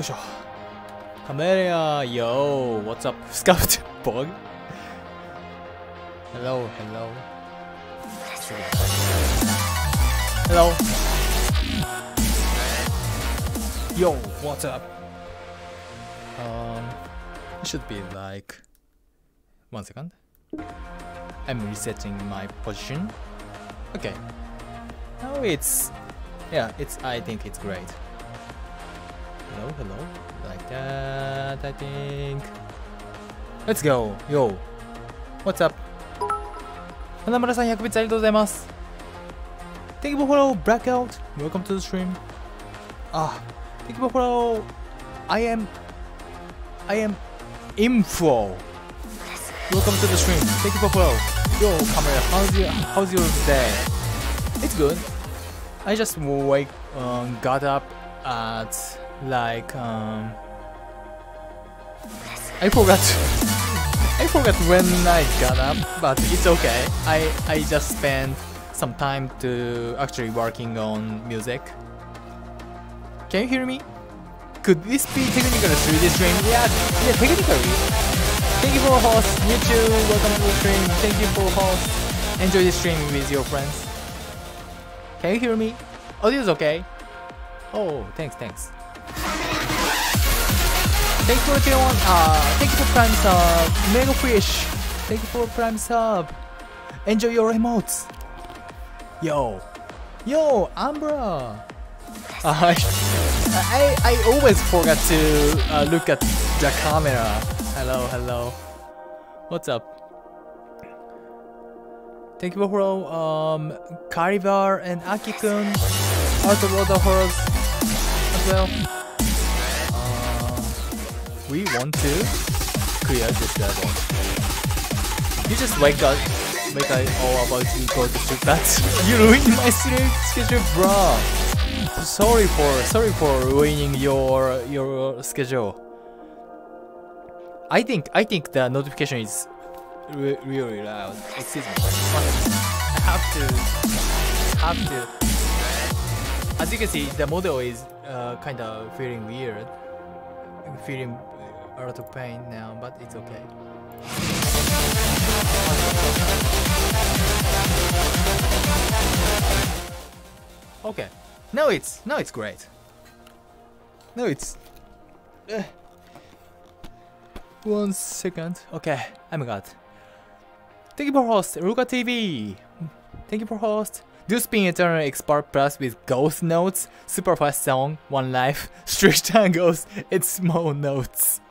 いしょカメレア Yo What's up Scout Bug Hello Hello Hello Yo What's up Um it should be like one second I'm resetting my position okay now it's yeah it's I think it's great hello hello like that I think let's go yo what's up 花村さん100ビッツありがとうございます Thank you for follow Blackout Welcome to the stream あ Thank you for follow I am I am info Welcome to the stream Thank you for follow Yo camera how's your how's your day It's good I just wake um, got up at like um I forgot I forgot when I got up but it's okay I I just spent some time to actually working on music Can you hear me? Could this be technically through this stream? Yeah, yeah, technically. Thank you for host, YouTube, welcome to the stream. Thank you for host. Enjoy the stream with your friends. Can you hear me? Audio is okay. Oh, thanks, thanks. Thank you for the one. Uh, thank you for Prime Sub. Mega Fish. Thank you for Prime Sub. Enjoy your emotes. Yo. Yo, Ambra. Uh, I, I always forgot to uh, look at the camera. Hello, hello. What's up? Thank you for um, Karibar and Aki-kun. Out of Water Horrors as well. We want to clear this level. You just wake up, make up all about to go to sleep. That's you ruined my sleep schedule, bro. Sorry for sorry for ruining your your schedule. I think I think the notification is re really loud. Excuse me. I have to have to. As you can see, the model is uh, kind of feeling weird. Feeling a lot of pain now, but it's okay. Okay. Now it's now it's great. Now it's. Uh, one second. Okay, I'm good. Thank you for host, Ruka TV. Thank you for host. Do spin Eternal Expert Plus with Ghost Notes, super fast song, one life, strict tangles, and small notes.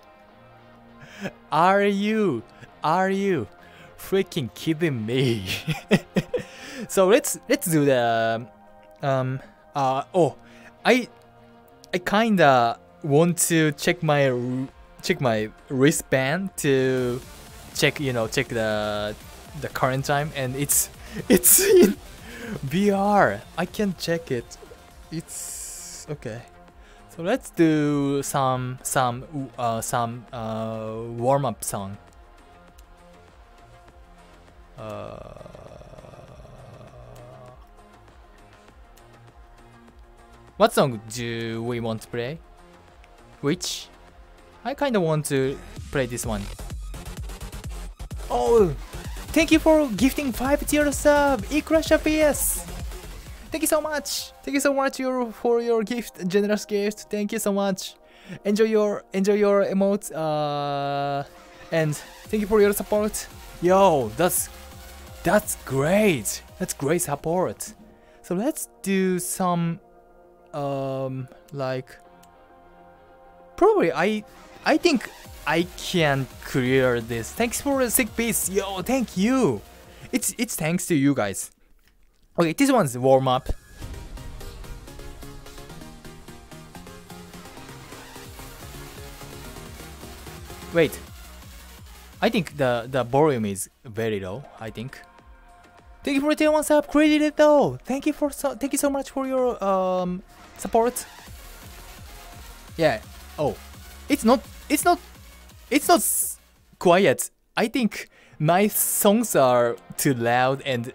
Are you, are you freaking kidding me? so let's let's do the um uh oh I I kinda want to check my check my wristband to check you know check the the current time and it's it's in VR I can check it. It's okay so let's do some some uh some uh warm up song uh What song do we want to play? Which? I kinda want to play this one. Oh! Thank you for gifting 5 tier sub! Ikrasha PS! Thank you so much! Thank you so much your, for your gift, generous gift. Thank you so much. Enjoy your enjoy your emotes. Uh, and thank you for your support. Yo, that's that's great. That's great support. So let's do some um like probably I I think I can clear this. Thanks for the sick piece. Yo, thank you. It's it's thanks to you guys. Okay, this one's warm up. Wait. I think the the volume is very low, I think. Thank you for the one sub credited though. Thank you for so thank you so much for your um support. Yeah. Oh, it's not. It's not. It's not quiet. I think my songs are too loud and.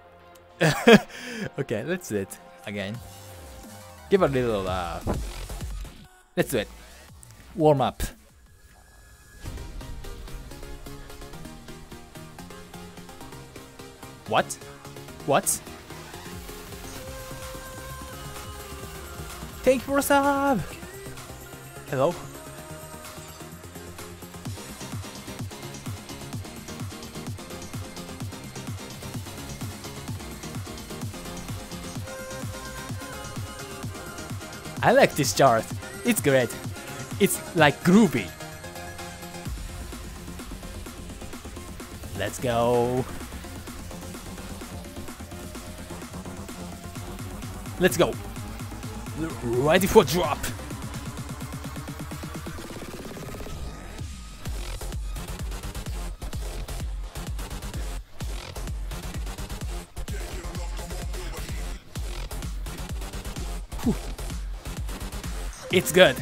okay, let's do it again. Give a little. Uh, let's do it. warm up. What? What? Thank you for sub. Hello. I like this chart. It's great. It's like groovy. Let's go. Let's go. Ready for drop. Whew. It's good.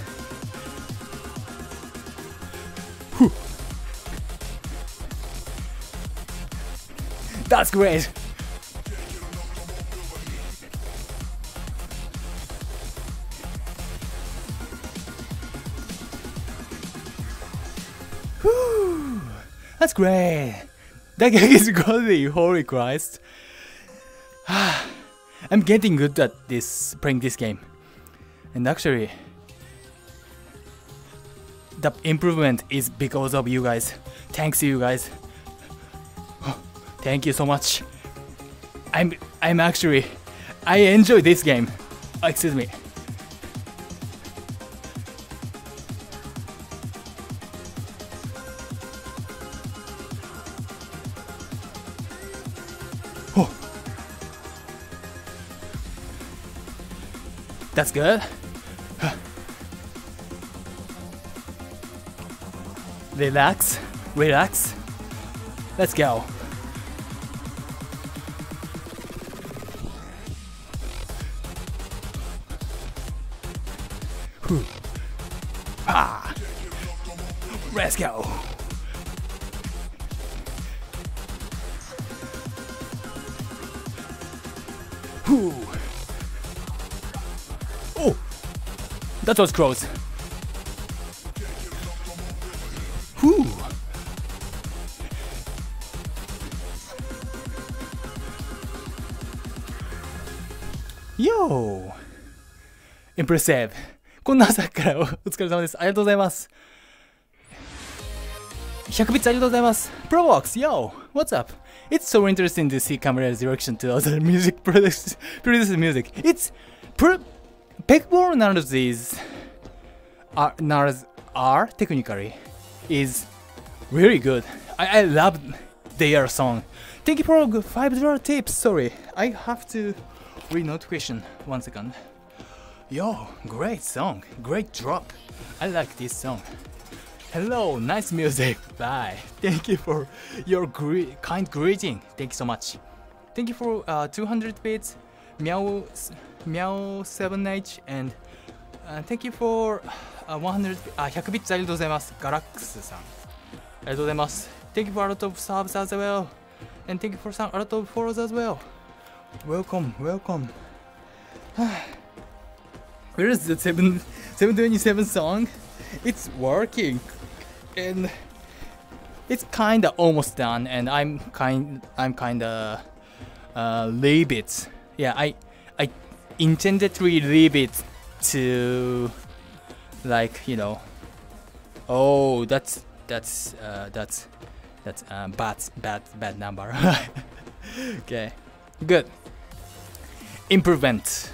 Whew. That's great. Whew. That's great. That guy is godly, holy Christ. I'm getting good at this playing this game. And actually the improvement is because of you guys. Thanks to you guys. Thank you so much. I'm I'm actually I enjoy this game. Oh, excuse me. Oh. That's good. Relax, relax. Let's go. Ah. Let's go. Whew. Oh, that was close. Impressive! こんな朝からおお疲れ様です。ありがとうございます。100ビッツありがとうございます。Provox, yo! What's up? It's so interesting to see Camera's direction to other music products, produces music. It's pr Peckball Nards are, Nards are technically is really good. I, I love their song. Thank you for five dollar tips. Sorry, I have to read notification. One second. Yo, great song, great drop. I like this song. Hello, nice music. Bye. Thank you for your gre kind greeting. Thank you so much. Thank you for uh, 200 bits, Meow Meow 7H, and uh, thank you for uh, 100あ100ビッツありがとうございます。ガラックスさん。ありがとうございます。Thank you for a lot of subs as well. And thank you for some a lot of follows as well. Welcome, welcome. Where is the 7 727 song? It's working. And it's kinda almost done and I'm kind I'm kinda uh leave it. Yeah, I I intended to leave it to like you know oh that's that's uh that's that's uh, bad bad bad number okay good improvement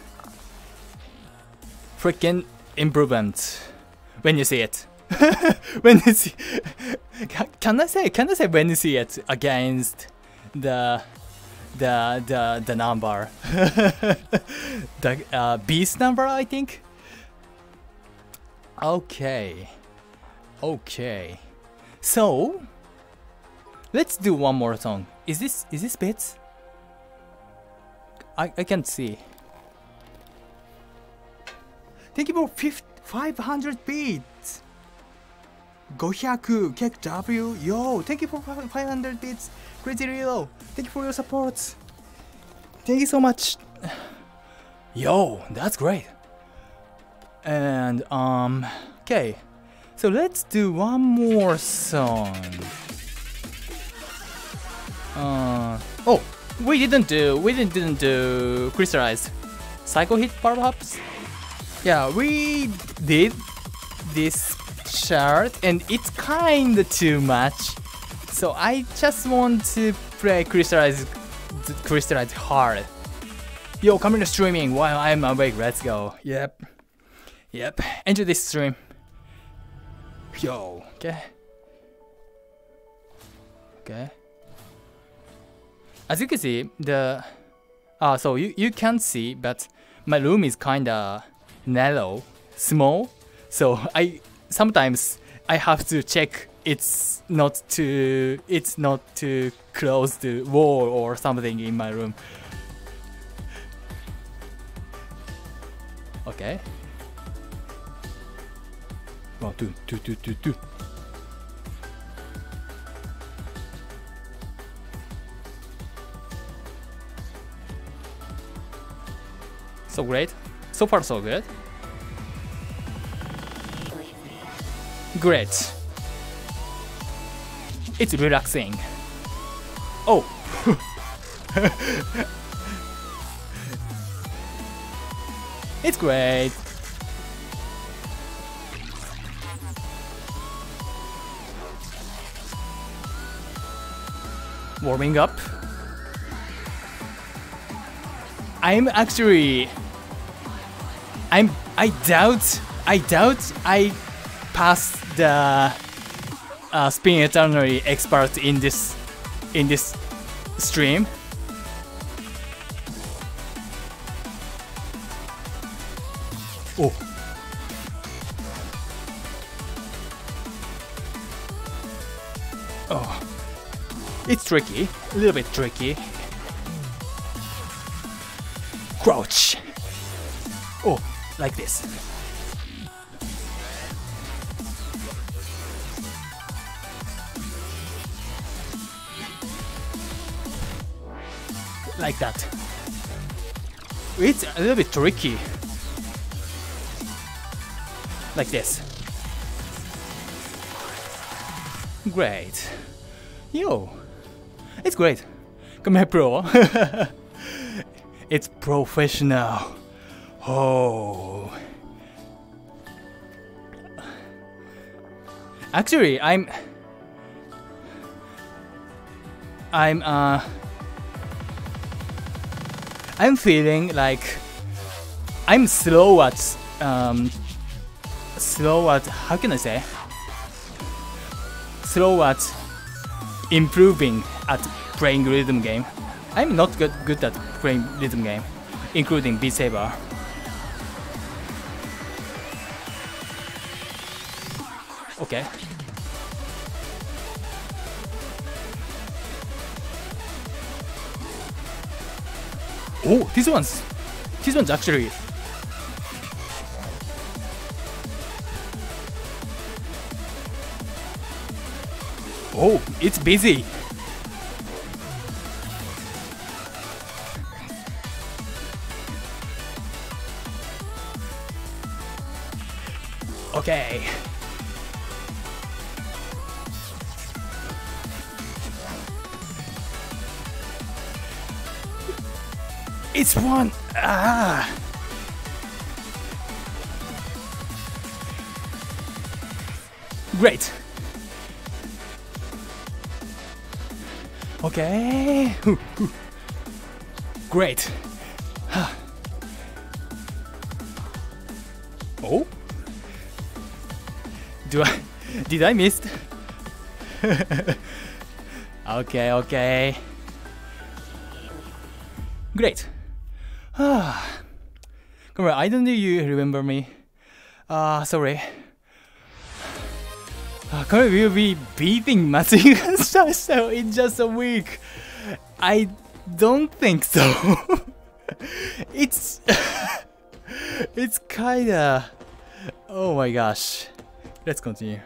freaking improvement. When you see it. When you see can, i say can i say when you see it against the the the the number? The uh, beast number i think? Okay. Okay. So let's do one more song. Is this is this bits? I i can't see thank you for 500 beats. 500 Kek W yo thank you for 500 beats. Crazy Lilo thank you for your support thank you so much. Yo that's great. And um okay. So let's do one more song. Uh, oh, we didn't do we didn't didn't do crystallized. Cycle hit perhaps. Yeah, we did this chart and it's kinda too much. So I just want to play crystallized crystallized hard. Yo, come into streaming while I'm awake. Let's go. Yep. Yep. Enjoy this stream. Yo. Okay. Okay. As you can see, the uh, so you you can't see, but my room is kinda narrow, small. So I sometimes I have to check it's not too it's not too close to wall or something in my room. Okay. One, two, two, two, two, two. So great. So far so good. Great. It's relaxing. Oh. it's great. Warming up. I'm actually I'm I doubt I doubt I passed the uh, Spin Eternally expert in this in this stream. Oh. Oh. It's tricky, a little bit tricky. Crouch. Oh, like this. Like that. It's a little bit tricky. Like this. Great. Yo, it's great. Come here, pro. it's professional. Oh. Actually, I'm. I'm uh I'm feeling like I'm slow at um, slow at how can I say slow at improving at playing rhythm game. I'm not good good at playing rhythm game, including Beat Saber. Okay. Oh, this one's this one's actually Oh, it's busy. Okay. It's one. Ah. Great. Okay. Great. oh? Do I did I miss? okay, okay. Great. Come on, I don't know you remember me. Ah, uh, sorry. Uh, on, we'll be beating Mazinga so in just a week. I don't think so. it's it's kinda. Oh my gosh. Let's continue.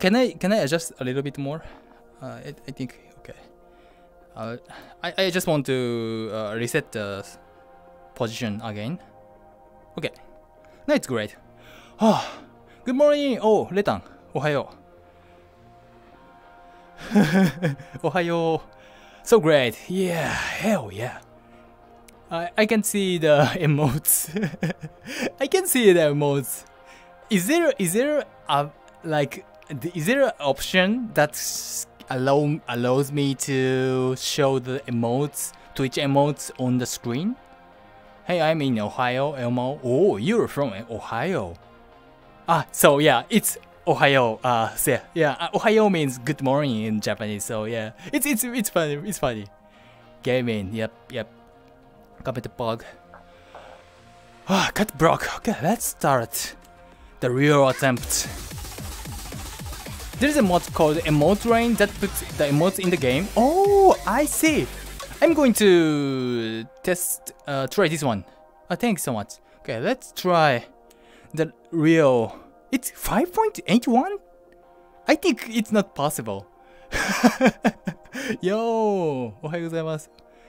Can I can I adjust a little bit more? Uh, I, I think okay. uh, I, I just want to uh, reset the position again. Okay, that's great. Oh, good morning! Oh, Letan, ohayo. ohayo. So great, yeah, hell yeah. I, I can see the emotes. I can see the emotes. Is there is there a like is there an option that allow, allows me to show the emotes Twitch emotes on the screen? Hey, I'm in Ohio, Elmo. Oh, you're from Ohio. Ah, so yeah, it's Ohio. Uh, so yeah, yeah. Uh, Ohio means good morning in Japanese. So yeah, it's it's it's funny. It's funny. Gaming. Yep, yep. Got the bug. Ah, cut broke. Okay, let's start the real attempt. There's a mod called Emote Rain that puts the emotes in the game. Oh, I see. I'm going to test, uh, try this one. Uh, thanks so much. Okay, let's try the real... It's 5.81? I think it's not possible. Yo!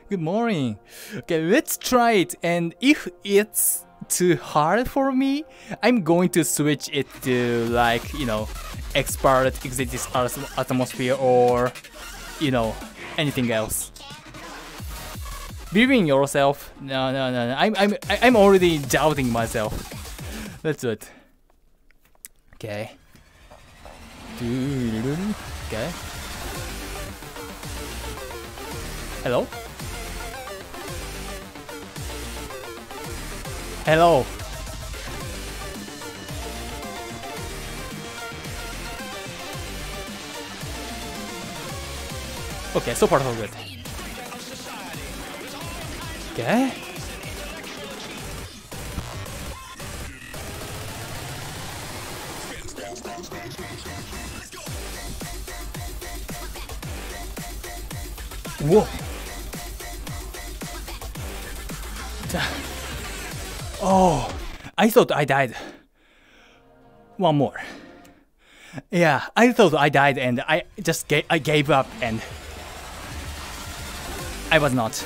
Good morning. Okay, let's try it. And if it's too hard for me, I'm going to switch it to like, you know, expert exit this atmosphere or, you know, anything else. Believe in yourself. No, no, no, no. I'm, I'm, I'm already doubting myself. Let's do it. Okay. Okay. Hello? Hello. Okay, so far so good. Okay. Whoa. Oh, I thought I died. One more. Yeah, I thought I died and I just gave, I gave up and I was not.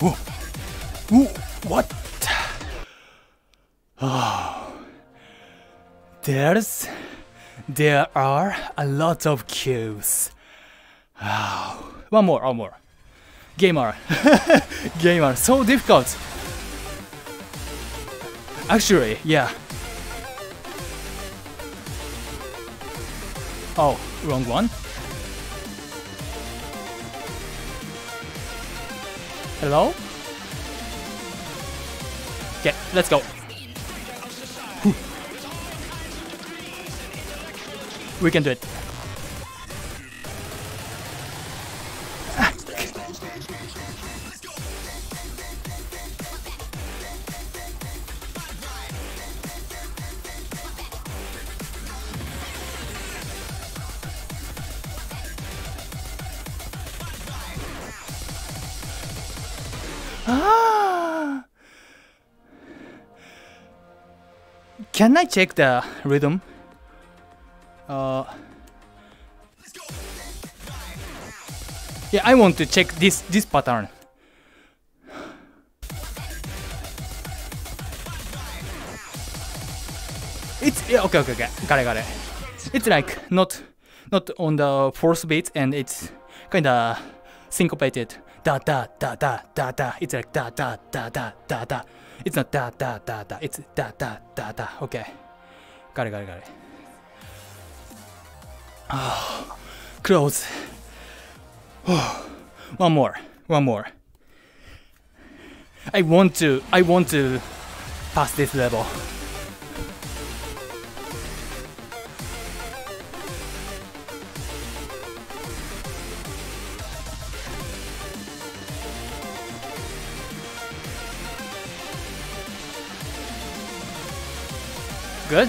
Whoa. Whoa. What? Oh. There's... There are a lot of queues. Oh. One more, one more. Gamer. Gamer. So difficult. Actually, yeah. Oh, wrong one. Hello? Okay, let's go. We can do it. Can I check the rhythm? Uh, yeah, I want to check this this pattern. It's yeah, okay, okay, okay, got it, got it. It's like not not on the fourth beat, and it's kinda syncopated da da da da da da. It's like da da da da da da. It's not da da da da. It's da da da da. Okay. Got it, got it, got it. Oh, close. Oh, one more, one more. I want to, I want to pass this level. Good.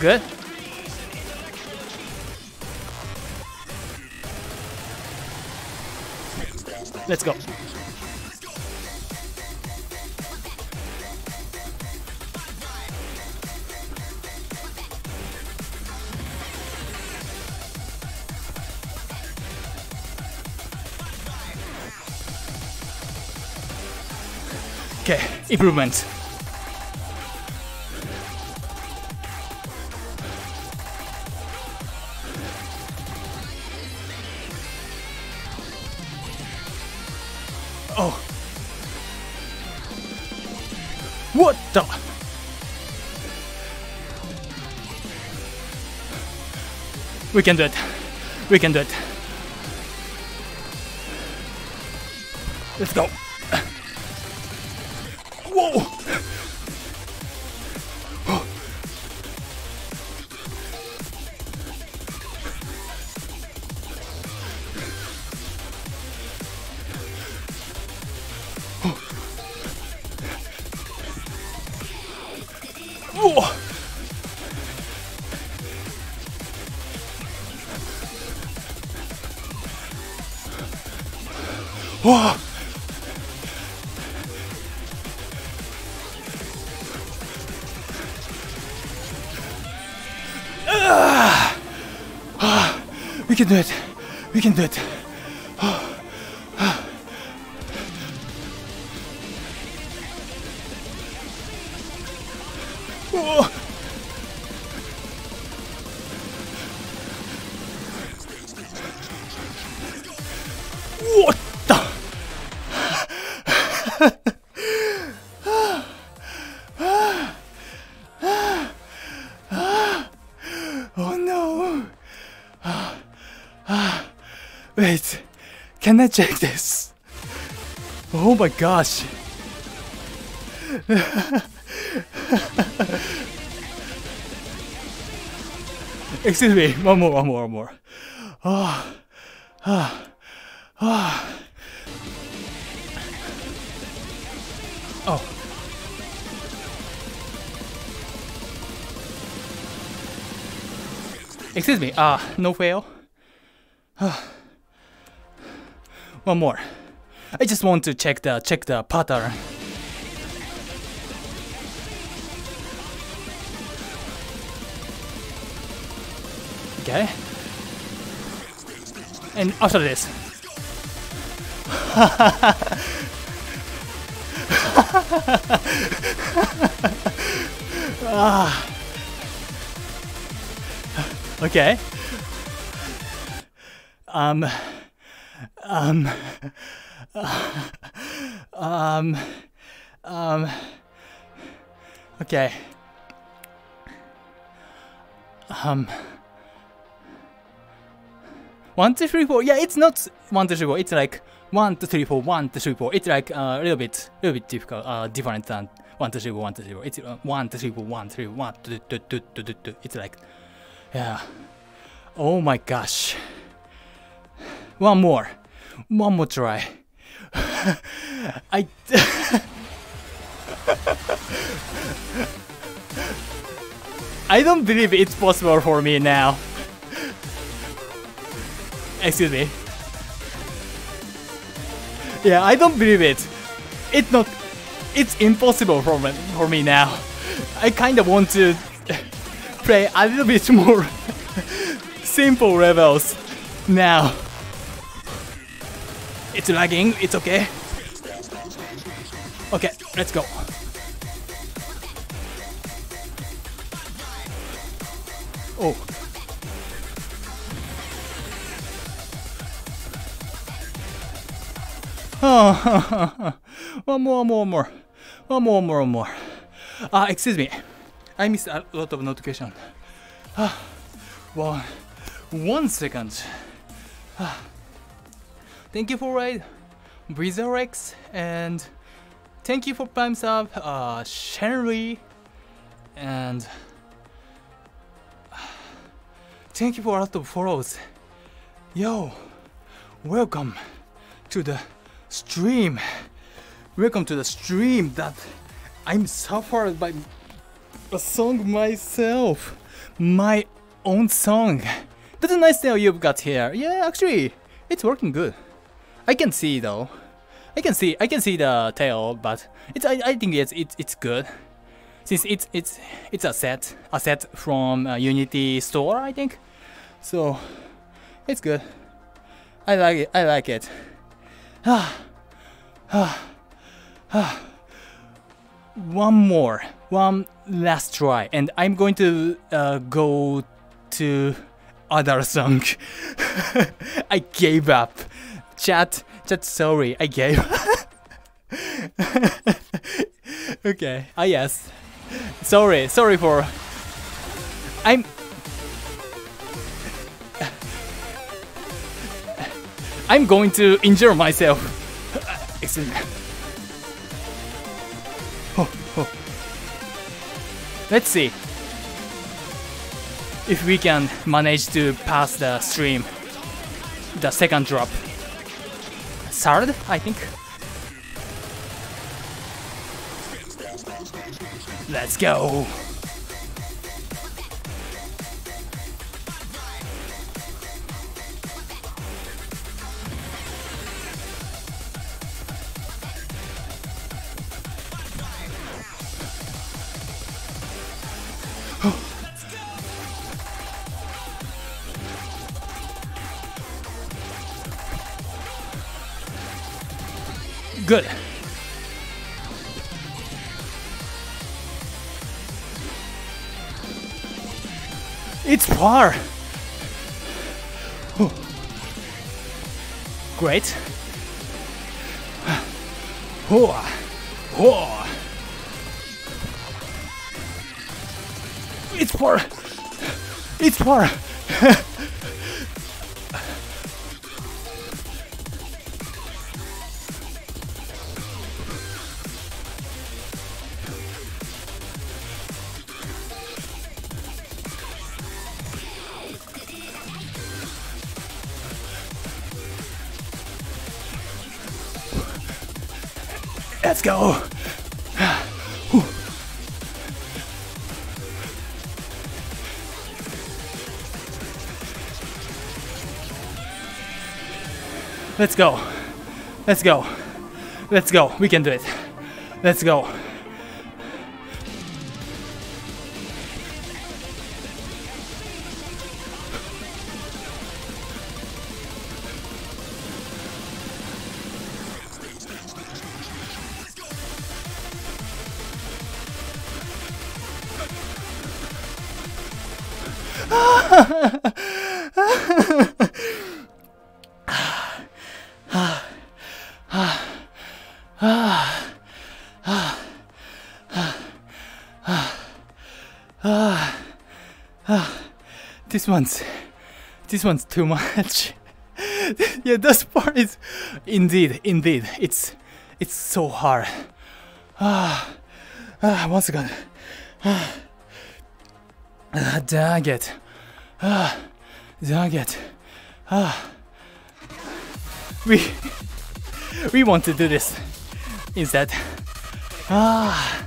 Good. Let's go. Okay, improvement. We can do it. We can do it. Let's go. Ah, we can do it. We can do it. Check this? Oh my gosh. Excuse me, one more, one more, one more. Ah, ah. Oh. Excuse me, ah, no fail. One more. I just want to check the check the pattern. Okay. And after this. ah. Okay. Um. Um. Um. Um. Okay. Um. One, two, three, four. Yeah, it's not one, two, three, four. It's like one, two, three, four, one, two, three, four. It's like uh, a little bit, a little bit difficult, uh, different than one, two, three, four, one, two, three, four. It's uh, one, two, three, four, one, three, one, two, two, two, two, two, two. It's like, yeah. Oh my gosh. One more. One more try. I. I don't believe it's possible for me now. Excuse me. Yeah, I don't believe it. It's not. It's impossible for me, for me now. I kind of want to play a little bit more simple levels now. It's lagging. It's okay. Okay, let's go. Oh. Oh, one more, one more, one more, one more, one more, one more. Ah, excuse me. I missed a lot of notification. Ah, one, one second. Ah. Thank you for ride, Breezerex, and thank you for Prime up, uh, Shenry, and thank you for a lot of follows. Yo, welcome to the stream. Welcome to the stream that I'm suffered by a song myself. My own song. That's a nice tail you've got here. Yeah, actually, it's working good. I can see though. I can see I can see the tail, but it's I, I think it's it's it's good. Since it's it's it's a set a set from uh, Unity store, I think. So it's good. I like it. I like it. Ah, ah, ah. One more, one last try, and I'm going to uh, go to other song. I gave up. Chat, chat, sorry, I gave okay, ah yes. Sorry, sorry for... I'm... I'm going to injure myself. Excuse me. Oh, oh. Let's see if we can manage to pass the stream, the second drop. Third, I think. Let's go! Good. It's par. Great. Whoa. Whoa. It's par. It's par. Let's go. Let's go. Let's go. Let's go. We can do it. Let's go. This one's this one's too much. yeah, this part is indeed, indeed, it's it's so hard. Ah, ah once again. Ah, ah dang it. Ah, dang it. Ah, we we want to do this instead. Ah,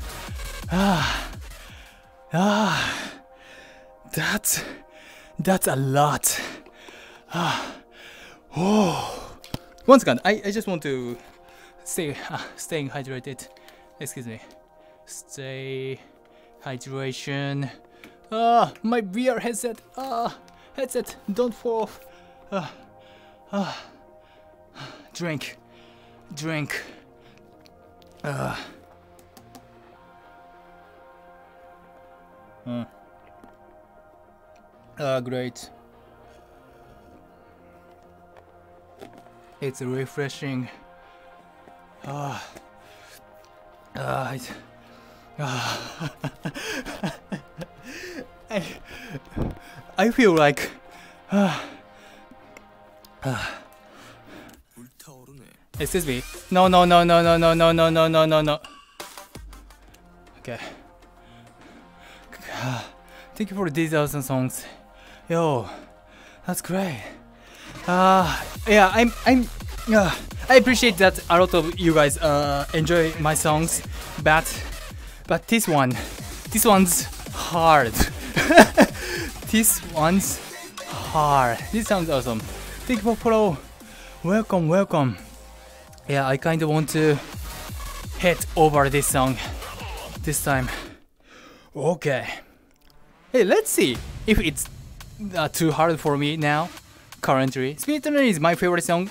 ah, ah. That's that's a lot. Ah. Oh. Once again, I, I just want to stay uh, staying hydrated. Excuse me. Stay hydration. Ah, my VR headset. Ah, headset. Don't fall off. Ah, ah. Drink, drink. Ah. Uh. Ah, great. It's refreshing. Ah. Ah. Ah. I, I feel like. Ah. Ah. Excuse me. No, no, no, no, no, no, no, no, no, no, no, no. Okay. Thank you for these thousand songs. Yo, that's great. Uh, yeah, I'm, I'm, uh, I appreciate that a lot of you guys uh, enjoy my songs, but But this one, this one's hard. this one's hard. This sounds awesome. Thank you for. Welcome, welcome. Yeah, I kind of want to head over this song this time. Okay. Hey, let's see if it's uh, too hard for me now. Currently, Spirit is my favorite song.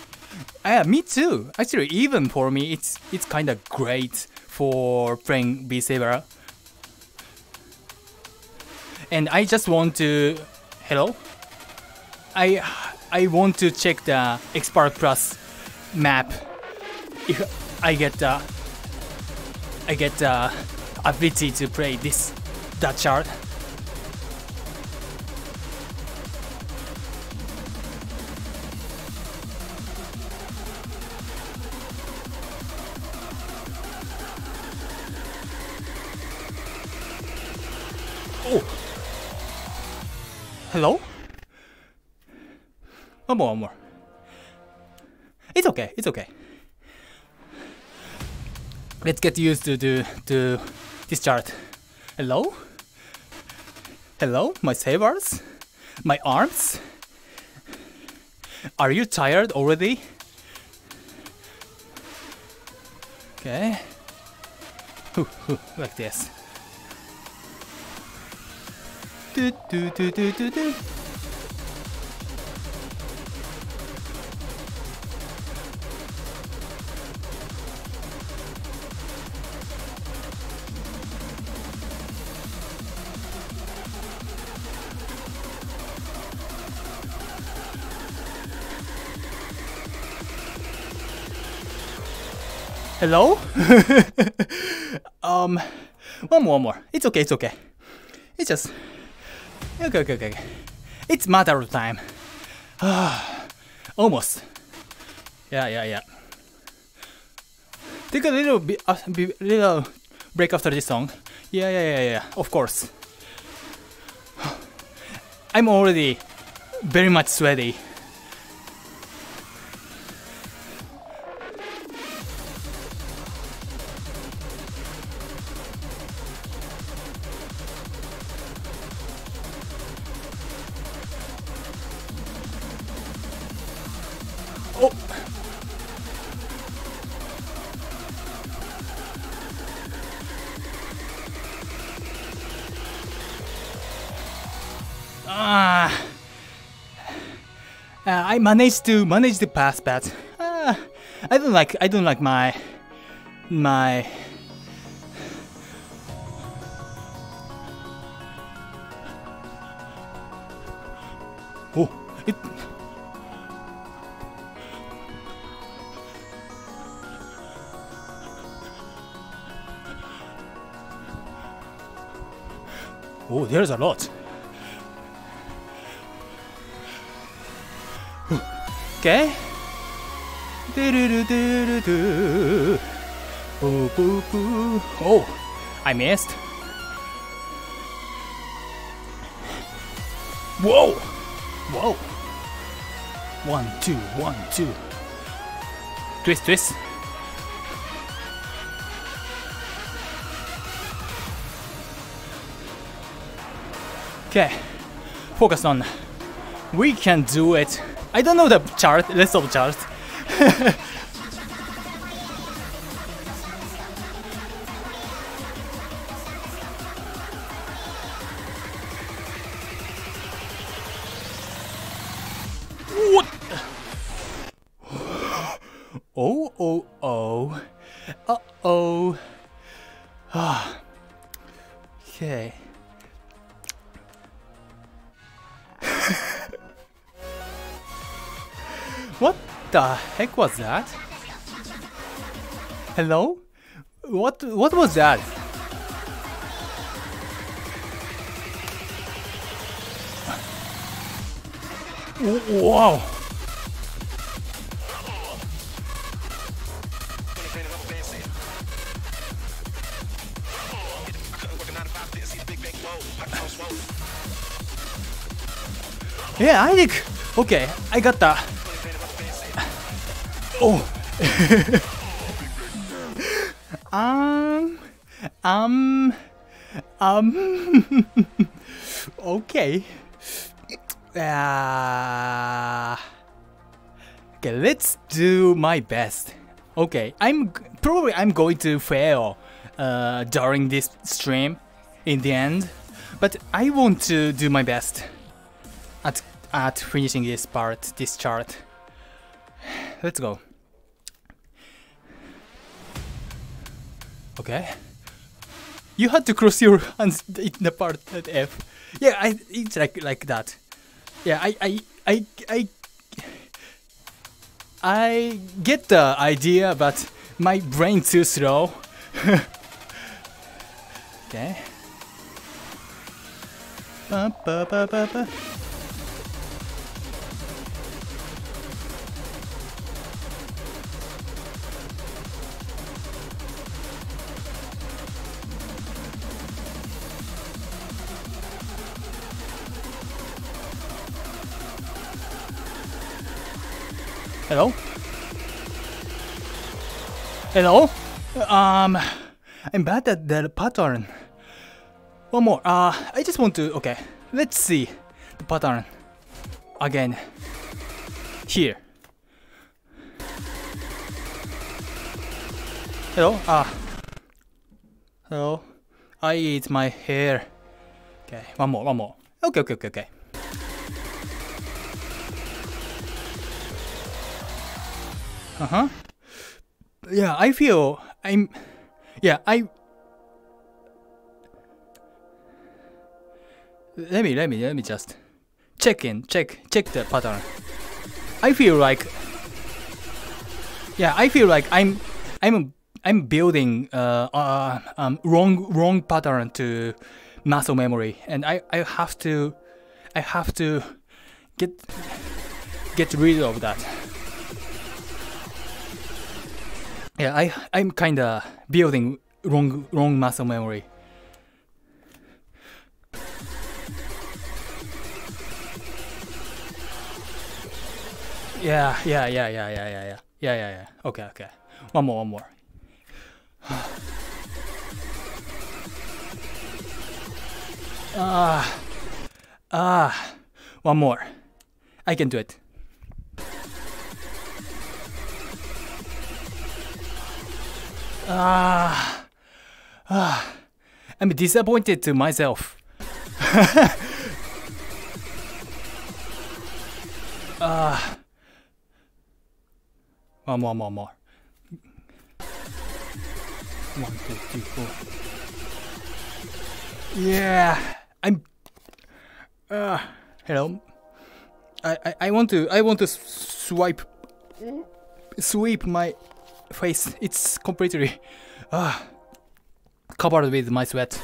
Yeah, me too. Actually, even for me, it's it's kind of great for playing Beat Saber. And I just want to, hello. I I want to check the Expert Plus map. If I get the I get the ability to play this that chart. Oh. Hello? One more, one more. It's okay, it's okay. Let's get used to, to, to this chart. Hello? Hello, my sabers? My arms? Are you tired already? Okay. Like this. Do, do, do, do, do, do. Hello? um, one more, one more. It's okay, it's okay. It's just okay, okay, okay. It's matter of time. Almost. Yeah, yeah, yeah. Take a little bit, uh, little break after this song. Yeah, yeah, yeah, yeah. Of course. I'm already very much sweaty. Managed to manage the pass, but uh, I don't like I don't like my my Oh, it Oh, there's a lot. Okay. Oh, I missed. Whoa! Whoa! One, two, one, two. Twist, twist. Okay, focus on. We can do it. I don't know the chart, list of chart. what? Oh, oh, oh. Uh oh. Ah. okay. What the heck was that? Hello? What what was that? Wow. Yeah, I think. Okay, I got that. Oh. um, Um, um, okay. Uh, okay, let's do my best. Okay, I'm probably I'm going to fail uh, during this stream in the end, but I want to do my best at at finishing this part, this chart. Let's go. Okay. You had to cross your hands in the part at F. Yeah, I it's like like that. Yeah, I I I I I get the idea, but my brain too slow. okay. Ba, ba, ba, Hello? Hello? Um, I'm bad at the pattern. One more. Uh, I just want to. Okay, let's see the pattern again. Here. Hello. Ah. Hello. I eat my hair. Okay. One more. One more. Okay. Okay. Okay. Okay. Uh huh. Yeah, I feel I'm. Yeah, I. Let me, let me, let me just check in, check, check the pattern. I feel like. Yeah, I feel like I'm, I'm, I'm building uh, uh um wrong wrong pattern to muscle memory, and I I have to, I have to get get rid of that. Yeah, I I'm kinda building wrong wrong muscle memory. Yeah, yeah, yeah, yeah, yeah, yeah, yeah, yeah, yeah, yeah. Okay, okay. One more, one more. Ah, ah, one more. I can do it. Ah, ah, I'm disappointed to myself. ah, one more, one more. One, two, three, four. Yeah, I'm. Uh, hello. I, I I want to I want to swipe sweep my face. It's completely uh, covered with my sweat.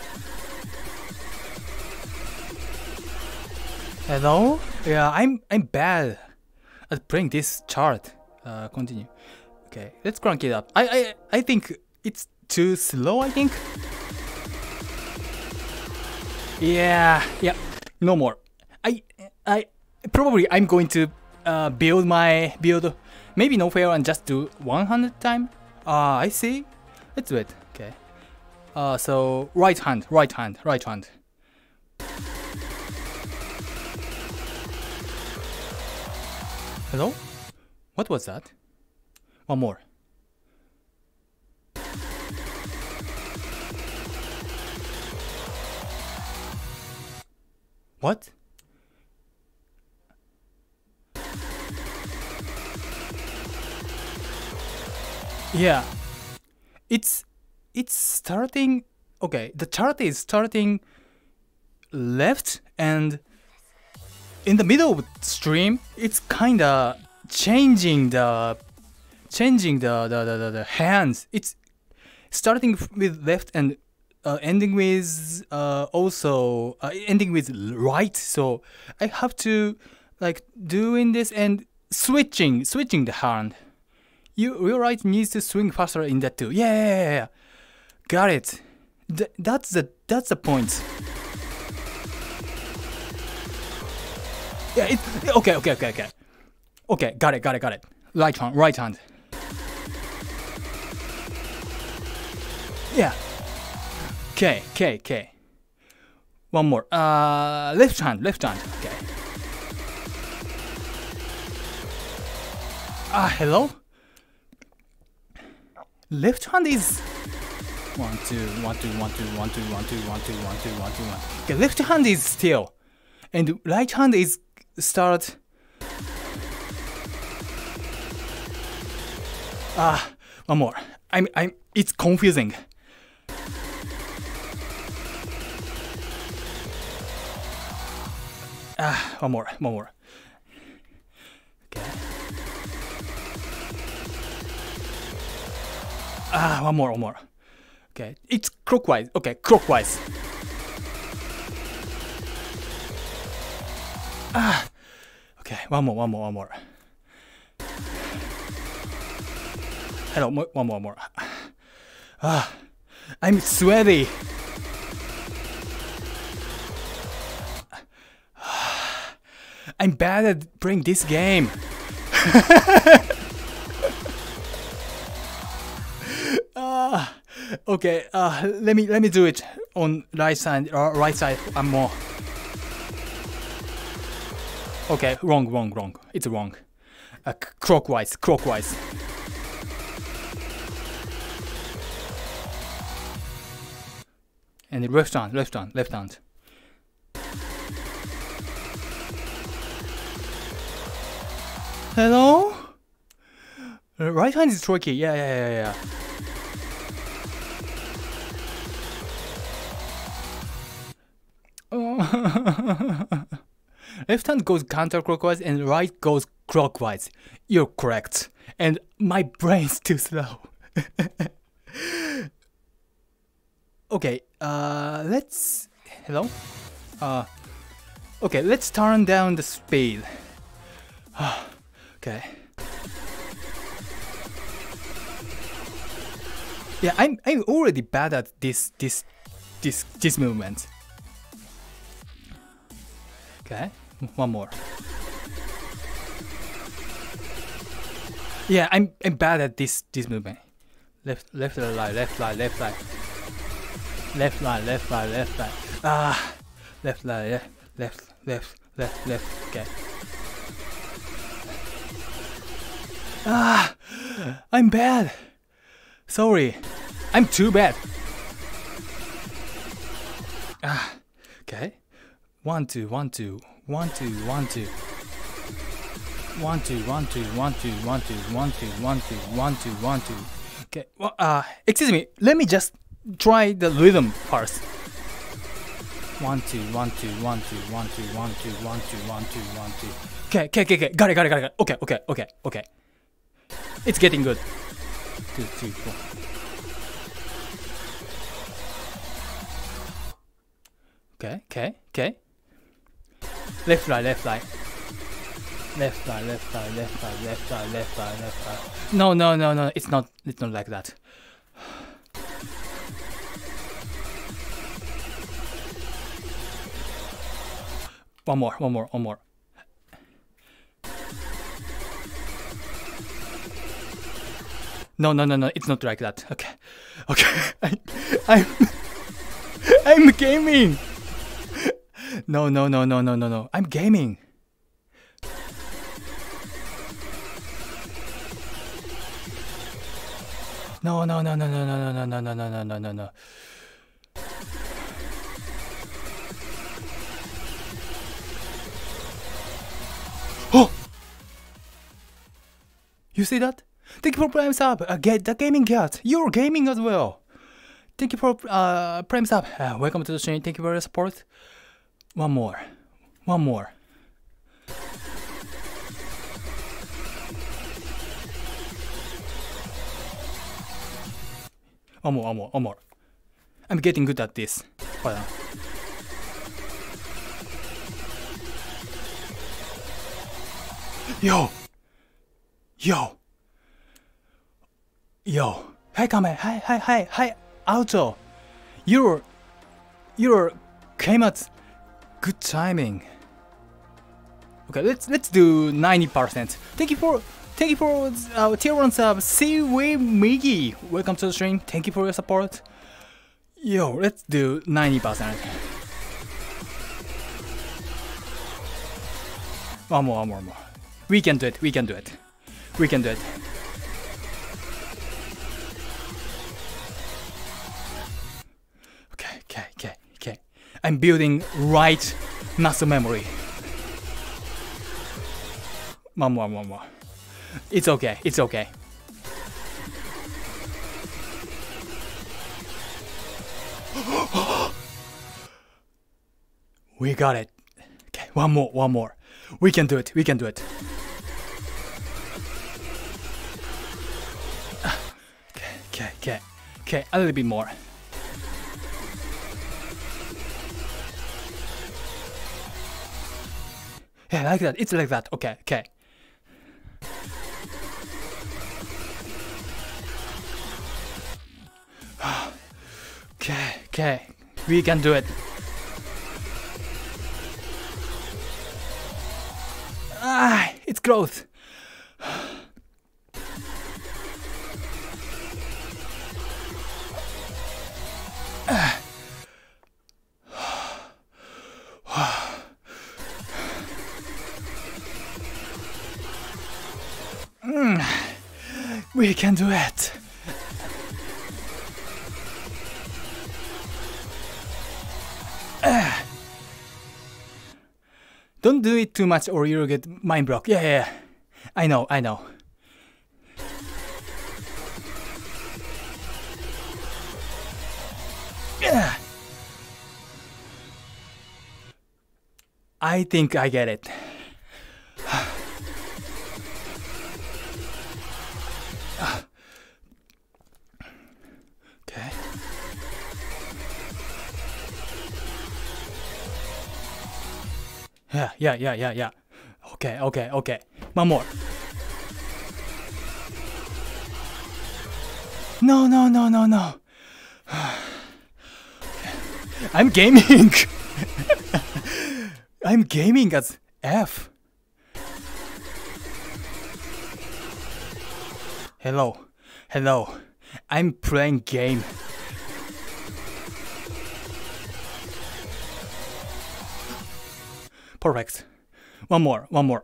Hello? Yeah, I'm I'm bad at playing this chart. Uh, continue. Okay, let's crank it up. I I I think it's too slow. I think. Yeah, yeah. No more. I I probably I'm going to uh, build my build Maybe no fail and just do 100 time? Ah, uh, I see. Let's do it. Okay. Uh, so right hand, right hand, right hand. Hello? What was that? One more. What? Yeah. It's it's starting okay, the chart is starting left and in the middle of the stream it's kinda changing the changing the the, the, the, hands. It's starting with left and uh, ending with uh, also uh, ending with right. So I have to like doing this and switching switching the hand. You, your right needs to swing faster in that too. Yeah, yeah, yeah, yeah. Got it. Th that's the that's the point. Yeah, it, okay, okay, okay, okay. Okay, got it, got it, got it. Right hand, right hand. Yeah. Okay, okay, okay. One more. Uh, left hand, left hand. Okay. Ah, uh, hello? Left hand is one, two, one, two, one, two, one, two, one, two, one, two, one, two, one, two, one. Okay, left hand is still, and right hand is start. Ah, one more. I'm, I'm. It's confusing. Ah, one more, one more. Ah, one more, one more. Okay, it's clockwise. Okay, clockwise. Ah, okay, one more, one more, one more. Hello, one more, one more. Ah, I'm sweaty. I'm bad at playing this game. okay, uh, let me let me do it on right side. Uh, right side. I'm more. Okay, wrong, wrong, wrong. It's wrong. Uh, clockwise, clockwise. And left hand, left hand, left hand. Hello? Right hand is tricky. Yeah, yeah, yeah, yeah. Left hand goes counterclockwise and right goes clockwise. You're correct. And my brain's too slow. okay, uh, let's... Hello? Uh, okay, let's turn down the speed. Okay. Yeah, I'm I'm already bad at this this this this movement. Okay, one more. Yeah, I'm I'm bad at this this movement. Left left right left right left right left right left right left right ah left right left left left left left okay. Ah, I'm bad. Sorry, I'm too bad. Ah, okay. One two one two one two one two. One two one two one two one two one two one two one two one two. Okay. Well, uh, excuse me. Let me just try the rhythm first. One two one two one two one two one two one two one two one two. Okay, okay, okay, okay. Got it, got it, got it. Okay, okay, okay, okay. It's getting good. Two, three, four. Okay, okay, okay. Left, right, left, right. Left, right, left, right, left, right, left, right, left, right, left, right. No, no, no, no. It's not. It's not like that. One more, one more, one more. No, no, no, no, it's not like that. Okay. Okay. I, I'm I'm gaming. No, no, no, no, no, no, no. I'm gaming. No, no, no, no, no, no, no, no, no, no, no, no, no, no. Oh! You see that? Thank you for Prime Sub. Uh, get the gaming cat. You're gaming as well. Thank you for uh, Prime Sub. Uh, welcome to the stream. Thank you for your support. One more. One more. One more, one more, one more. I'm getting good at this. Hold on. Yo! Yo! Yo, hi Kame, hi, hi, hi, hi, Auto. You're, you're came good timing. Okay, let's let's do 90%. Thank you for thank you for uh, tier one sub. See we Migi. Welcome to the stream. Thank you for your support. Yo, let's do 90%. One more, one more, one more. We can do it, we can do it. We can do it. Okay, okay, okay. I'm building right muscle memory. One more, one more. It's okay, it's okay. we got it. Okay, one more, one more. We can do it, we can do it. Okay, okay, okay, okay, a little bit more. Yeah, like that, it's like that, okay, okay. Okay, okay, we can do it. Ah, it's growth. We can do it. Don't do it too much or you'll get mind block. Yeah, yeah, yeah. I know, I know. Yeah. I think I get it. Yeah, yeah, yeah, yeah, yeah. Okay, okay, okay. One more. No, no, no, no, no. I'm gaming. I'm gaming as F. Hello, hello. I'm playing game. Perfect. One more, one more.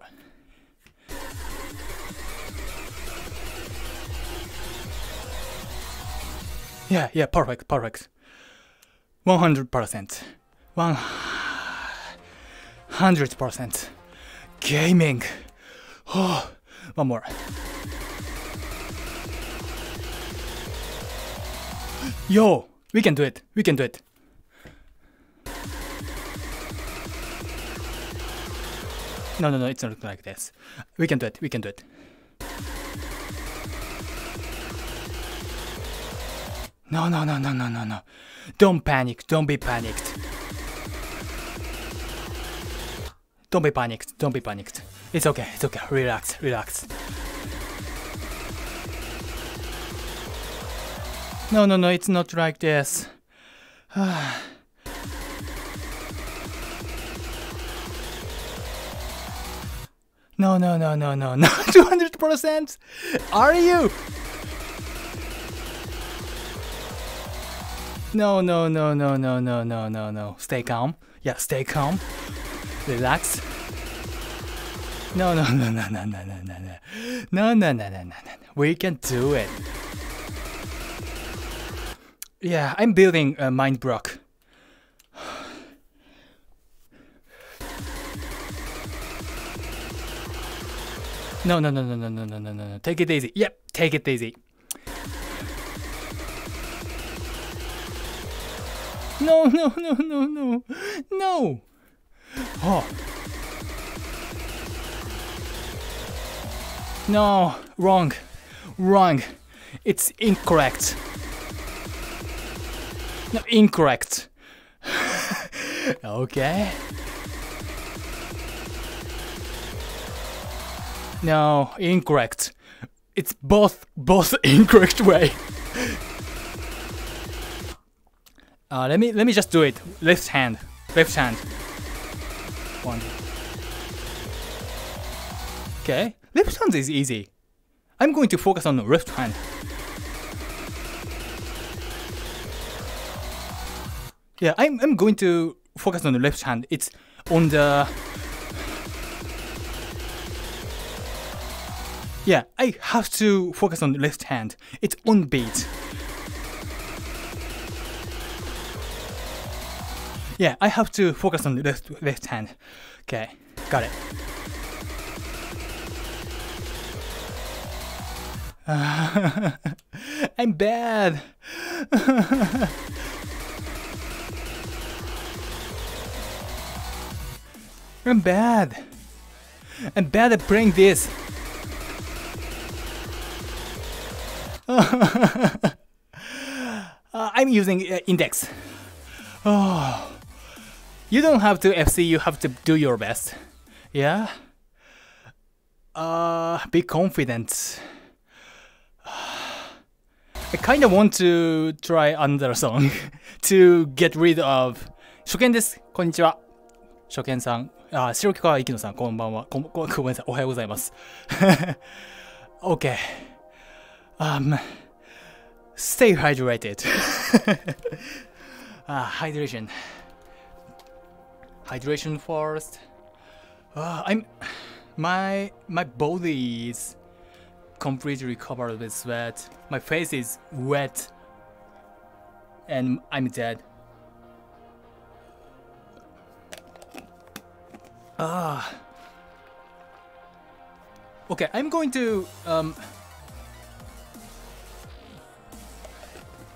Yeah, yeah, perfect, perfect. 100%. 100%. Gaming. Oh, one more. Yo, we can do it. We can do it. No, no, no, it's not like this. We can do it, we can do it. No, no, no, no, no, no, no. Don't panic, don't be panicked. Don't be panicked, don't be panicked. It's okay, it's okay. Relax, relax. No, no, no, it's not like this. Ah. No, no, no, no, no, no. 200%? Are you? No, no, no, no, no, no, no, no, no. Stay calm. Yeah, stay calm. Relax. No, no, no, no, no, no, no, no, no. No, no, no, no, no, no. We can do it. Yeah, I'm building a mind block. No, no, no, no, no, no, no, no, no, no. Take it easy. Yep, take it easy. No, no, no, no, no, no. Oh. No, wrong, wrong. It's incorrect. No, incorrect. okay. No, incorrect. It's both both incorrect way. Uh, let me let me just do it. Left hand, left hand. One. Okay, left hand is easy. I'm going to focus on the left hand. Yeah, I'm, I'm going to focus on the left hand. It's on the... Yeah, I have to focus on the left hand. It's on beat. Yeah, I have to focus on the left, left hand. Okay, got it. I'm bad. I'm bad. I'm bad at playing this. I'm using uh, index. Oh. You don't have to FC, you have to do your best. Yeah? Uh, be confident. I kind of want to try another song to get rid of 初見です。こんにちは。初見さん。あ、白木川ゆきのさん、こんばんは。ごごごめんなさい。おはようございます。OK Um, stay hydrated. ah, hydration. Hydration first. Uh, I'm my my body is completely covered with sweat. My face is wet, and I'm dead. Ah. Okay, I'm going to um,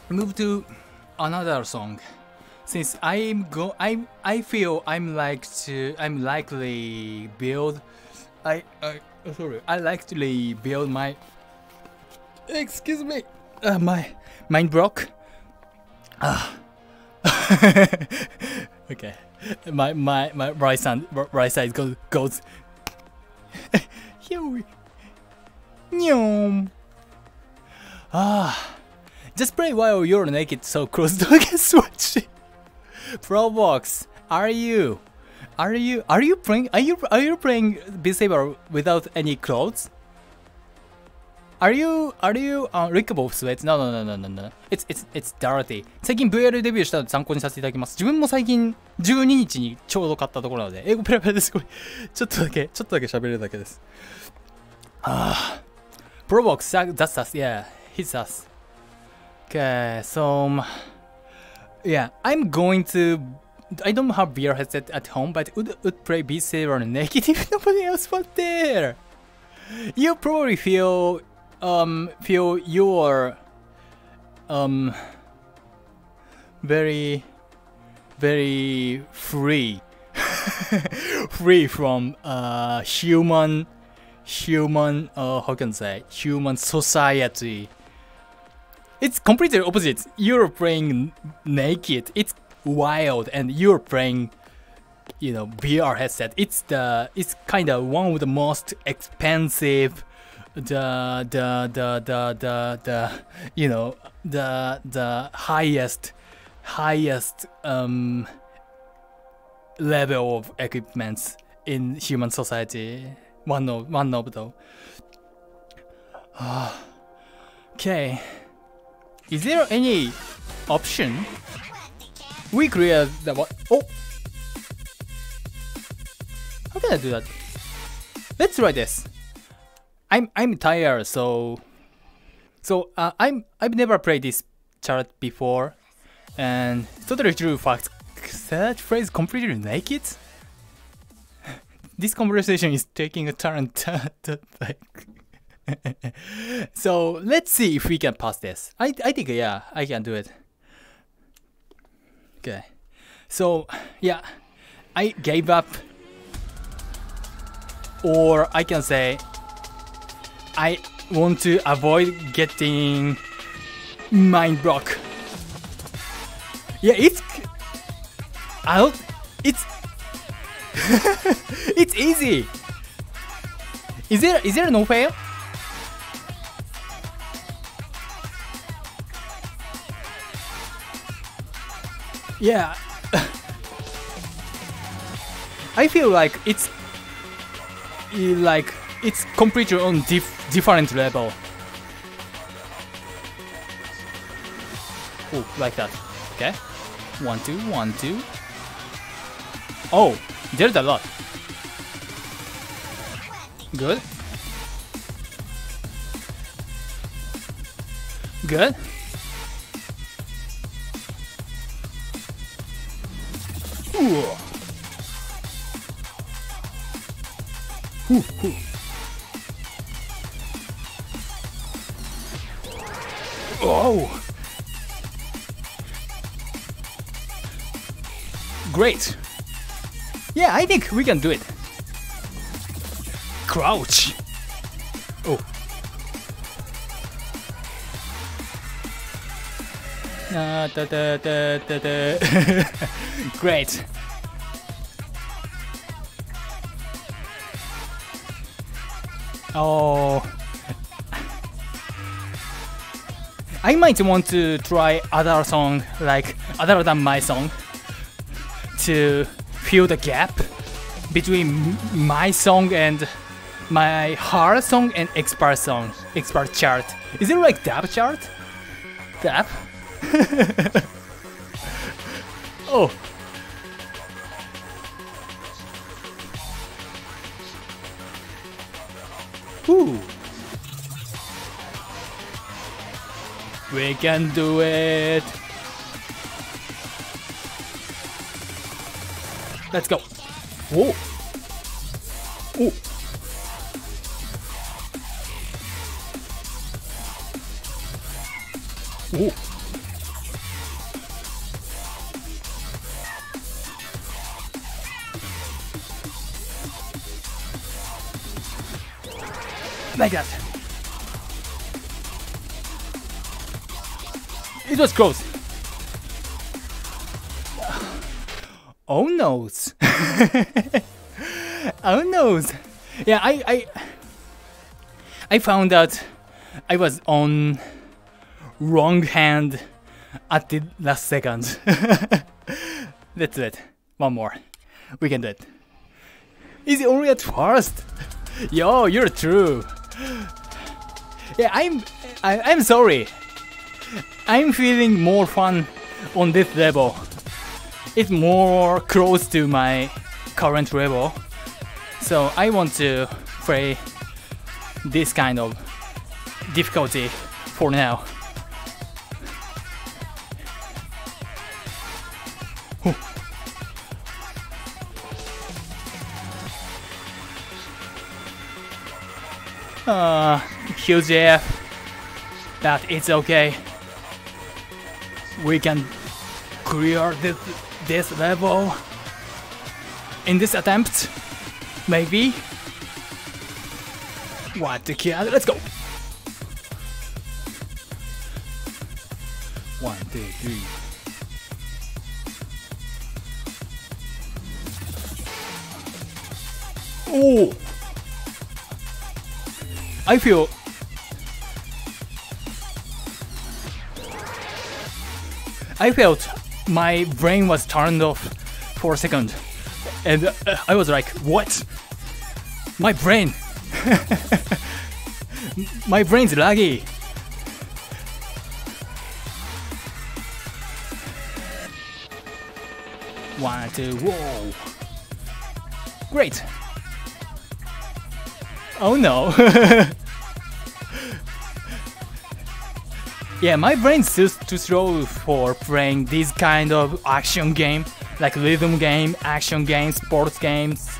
move to another song. Since I'm go, I I feel I'm like to I'm likely build, I I oh, sorry I likely build my. Excuse me, uh, my mind broke. Ah. okay my my my right side right side goes goes. ah, just play while you're naked so close to get switch. Probox, are you? Are you are you playing are you are you playing Beat Saber without any clothes? Are you, are you, uh, Rickable sweats? No, no, no, no, no, no. It's, it's, it's dirty. 最近 VR デビューしたので参考にさせていただきます。自分も最近12日にちょうど買ったところなので、英語ペラペラです。これ、ちょっとだけ、ちょっとだけ喋れるだけです。ああ。Provox, that's us, yeah. He's us. Okay, so, yeah, I'm going to I don't have VR headset at home, but would, would play Beat Saber naked if nobody else was there. You probably feel um feel you're um very very free free from uh human human uh how can I say human society it's completely opposite. You're playing naked. It's wild and you're playing you know VR headset. It's the it's kind of one of the most expensive the the the the the, the you know the the highest highest um level of equipments in human society. One of one of them. Okay is there any option? We create the what? Oh. How can I do that? Let's try this. I'm I'm tired, so so uh, I'm I've never played this chart before, and totally true fact. That phrase completely naked. this conversation is taking a turn. so let's see if we can pass this. I I think yeah I can do it. Okay, so yeah, I gave up, or I can say I want to avoid getting mind block. Yeah, it's I don't it's it's easy. Is there is there no fail? Yeah. I feel like it's like it's completely on dif different level. Oh, like that. Okay. One, two, one, two. Oh, there's a lot. Good. Good. Ooh. Oh! Great! Yeah, I think we can do it. Crouch! Oh. Great. Oh. I might want to try other song like other than my song to fill the gap between my song and my hard song and expert song, expert chart. Is it like dab chart? Dab? oh. Ooh. We can do it. Let's go. Whoa. Close. Oh noes. oh noes. Yeah, I, I I found out I was on wrong hand at the last second. Let's do it. One more. We can do it. Is it only at first? Yo, you're true. Yeah, I'm I, I'm sorry. I'm feeling more fun on this level. It's more close to my current level. So I want to play this kind of difficulty for now. Uh, huge F. But it's okay. We can clear this, this level in this attempt. Maybe. One, two, three, let's go. One, two, three. Oh! I feel I felt my brain was turned off for a second, and uh, I was like, "What? My brain? my brain's laggy." One, two, whoa! Great. Oh no. yeah, my brain's too, too slow for playing this kind of action game, like rhythm game, action games, sports games.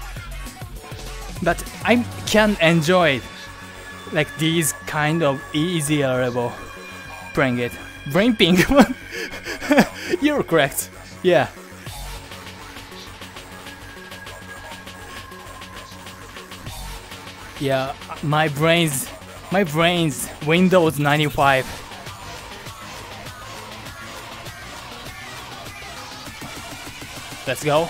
But I can enjoy like these kind of easier level playing it. Brain ping. You're correct. Yeah. Yeah, my brain's my brain's Windows 95. Let's go.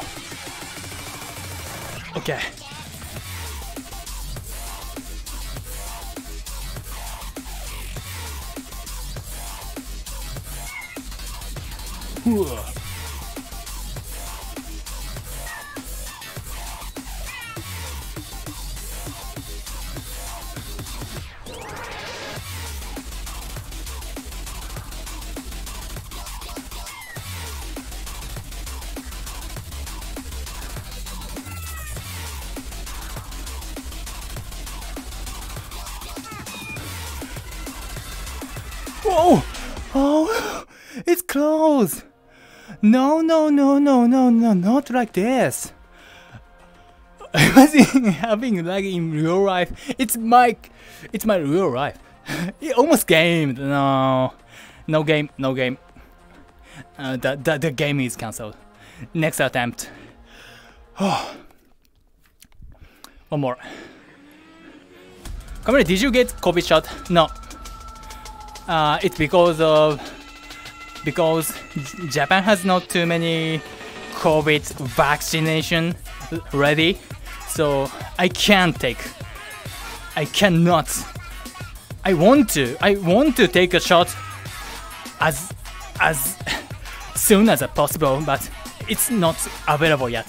Okay. No, no, no, no, no, no, not like this. Imagine having like in real life. It's my, it's my real life. it almost gamed. No, no game, no game. Uh, the, the the game is cancelled. Next attempt. Oh. One more. Come here, did you get COVID shot? No. Uh, it's because of because Japan has not too many COVID vaccination ready, so I can't take. I cannot. I want to. I want to take a shot as as soon as possible, but it's not available yet.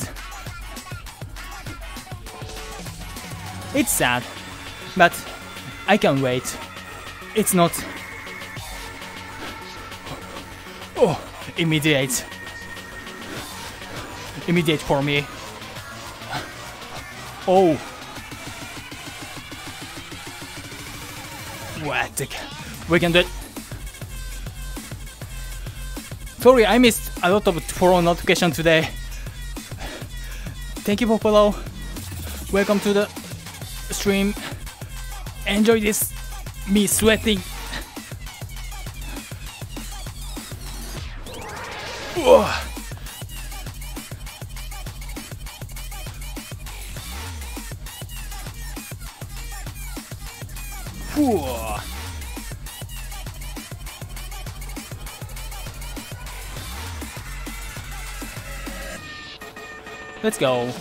It's sad, but I can wait. It's not Oh, immediate. Immediate for me. Oh. What? We can do it. Sorry, I missed a lot of follow notification today. Thank you for follow. Welcome to the stream. Enjoy this. Me sweating. Let's go.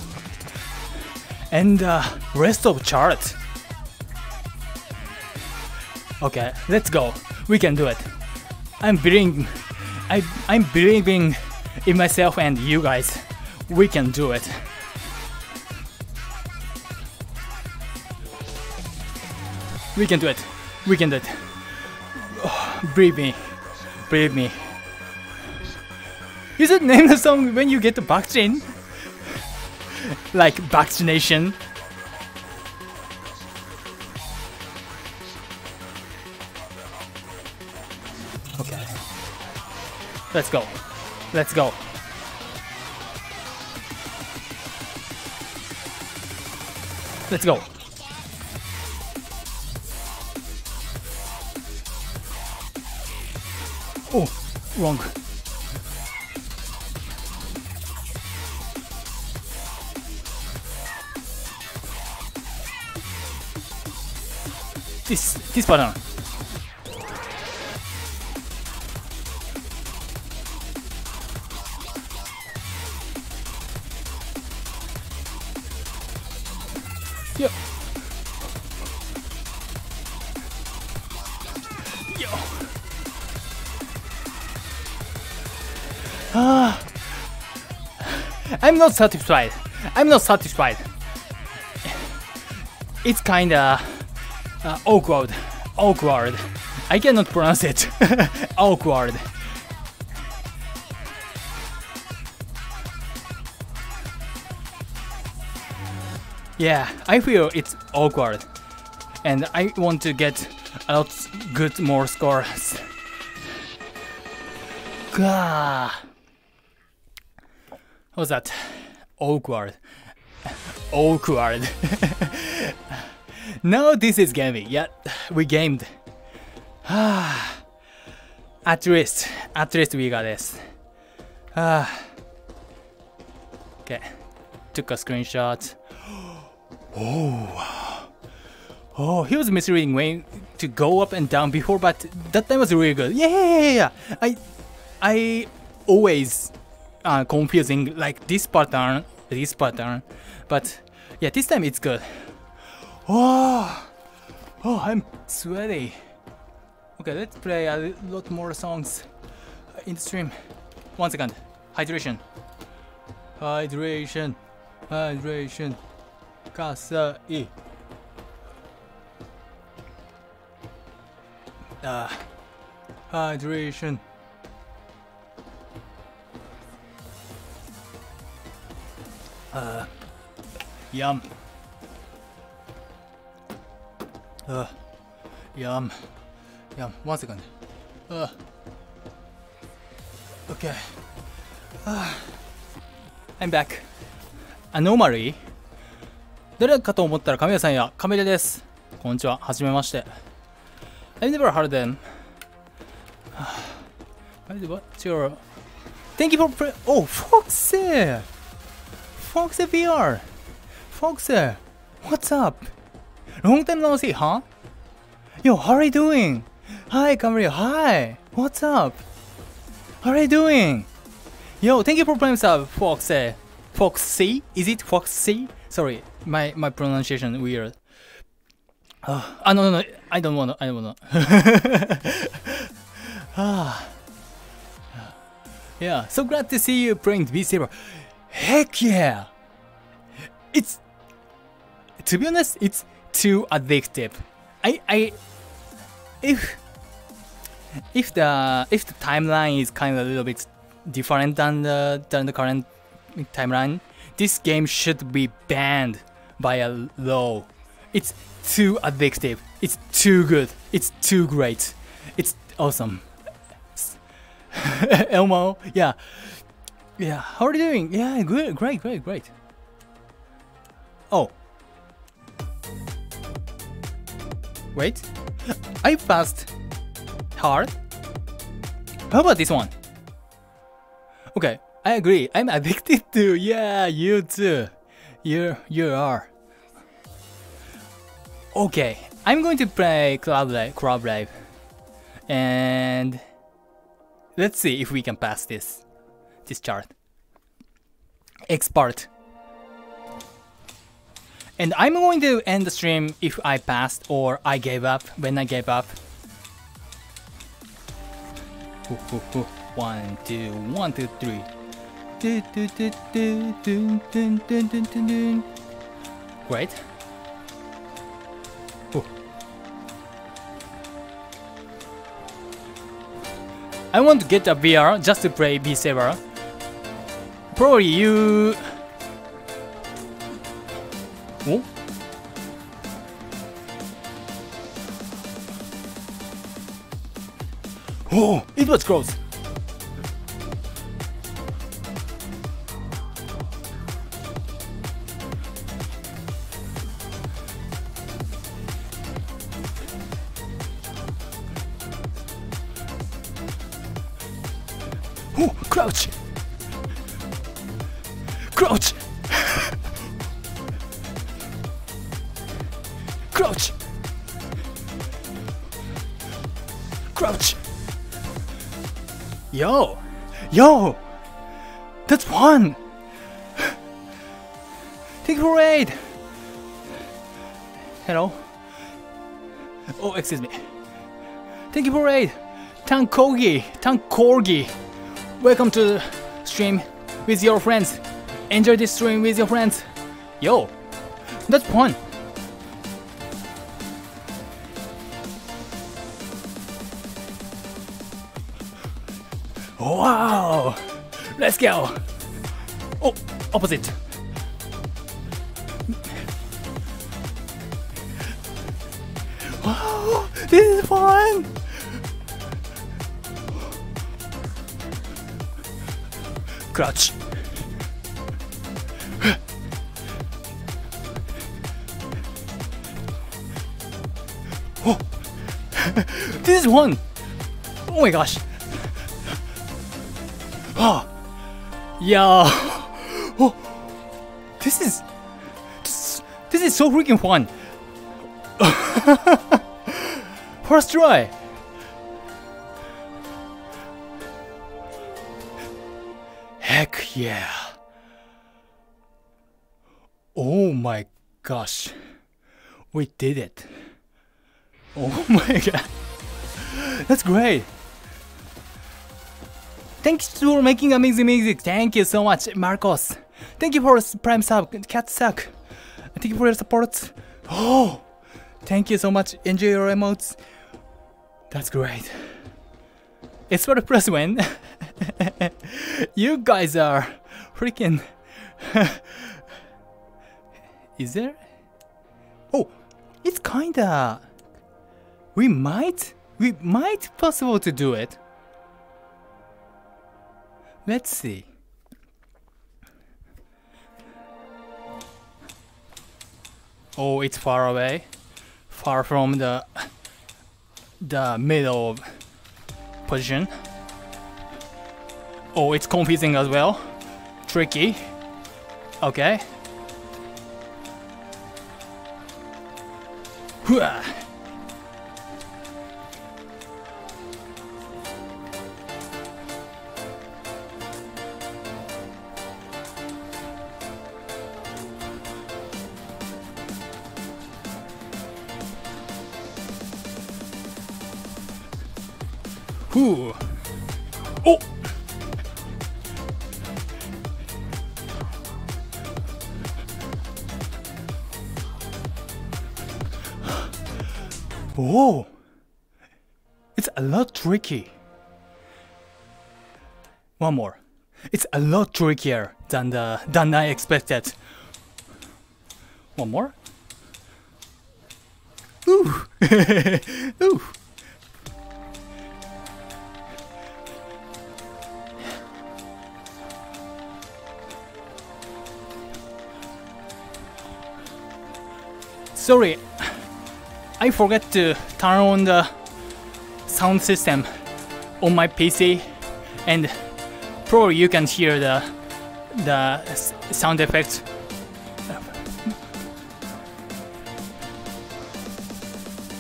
And uh, rest of chart. Okay, let's go. We can do it. I'm believing, I, I'm believing in myself and you guys. We can do it. We can do it. We can do it. Oh, believe me. Believe me. Is it name the song when you get the vaccine? like vaccination. Okay. Let's go. Let's go. Let's go. Oh, wrong. This, this button. I'm not satisfied. I'm not satisfied. It's kinda uh, awkward. Awkward. I cannot pronounce it. awkward. Yeah, I feel it's awkward. And I want to get a lot good more scores. Gah. What was that? Awkward. Awkward. no, this is gaming. Yeah, we gamed. at least, at least we got this. Ah. okay, took a screenshot. Oh, oh, he was misreading way to go up and down before, but that time was really good. Yeah, yeah, yeah, yeah. I, I always uh, confusing like this pattern, this pattern, but yeah, this time it's good. Oh, oh, I'm sweaty. Okay, let's play a lot more songs in the stream. One second. Hydration. Hydration. Hydration. Kasai. Uh, hydration. Uh, yum. Uh, yum. Yum. One second. Uh. Okay. Uh. I'm back. Anomaly? 誰かと思ったら亀屋さんや亀出です。こんにちは。はじめまして。I've never heard them. What's your... Thank you for... Pre oh, Foxy! Foxy VR! Foxy! What's up? Long time no see, huh? Yo, how are you doing? Hi, Camarillo. Hi. What's up? How are you doing? Yo, thank you for playing sub, Foxy. Foxy? Is it Foxy? Sorry, my my pronunciation weird. Uh, ah, no, no, no. I don't wanna. I don't wanna. ah. Yeah, so glad to see you playing Beat Saber. Heck yeah! It's to be honest, it's too addictive. I I if if the if the timeline is kind of a little bit different than the than the current timeline, this game should be banned by a law. It's too addictive. It's too good. It's too great. It's awesome. Elmo, yeah. Yeah, how are you doing? Yeah, good, great, great, great. Oh. Wait. I passed hard. How about this one? Okay, I agree. I'm addicted to. Yeah, you too. You you are. Okay, I'm going to play Club Live, Club Live, and let's see if we can pass this this chart. Expert. And I'm going to end the stream if I passed or I gave up when I gave up. One, two, one, two, three. Great. I want to get a VR just to play Beat Saber. Probably you... Oh? Oh, it was close. Oh, crouch! Crouch! Crouch! Crouch! Yo! Yo! That's one! Take a parade! Hello? Oh, excuse me. Thank you, Parade! Tankogi! Tankorgi! Welcome to the stream with your friends. Enjoy this stream with your friends. Yo, that's fun. Wow! Let's go! Oh, opposite. Wow, this is fun! Crouch. One. Oh my gosh. Oh. Yeah. Oh. This is this, this is so freaking fun. First try. Heck yeah. Oh my gosh. We did it. Oh my god. That's great. Thanks for making amazing music. Thank you so much, Marcos. Thank you for Prime Sub, Cat Suck. Thank you for your support. Oh, thank you so much. Enjoy your emotes. That's great. It's for the press win. you guys are freaking. Is there? Oh, it's kinda. We might we might possible to do it. Let's see. Oh, it's far away, far from the the middle position. Oh, it's confusing as well. Tricky. Okay. Whew. Oh! Whoa! It's a lot tricky. One more. It's a lot trickier than the than I expected. One more. Ooh. Ooh. Sorry, I forgot to turn on the sound system on my PC and probably you can hear the the sound effects.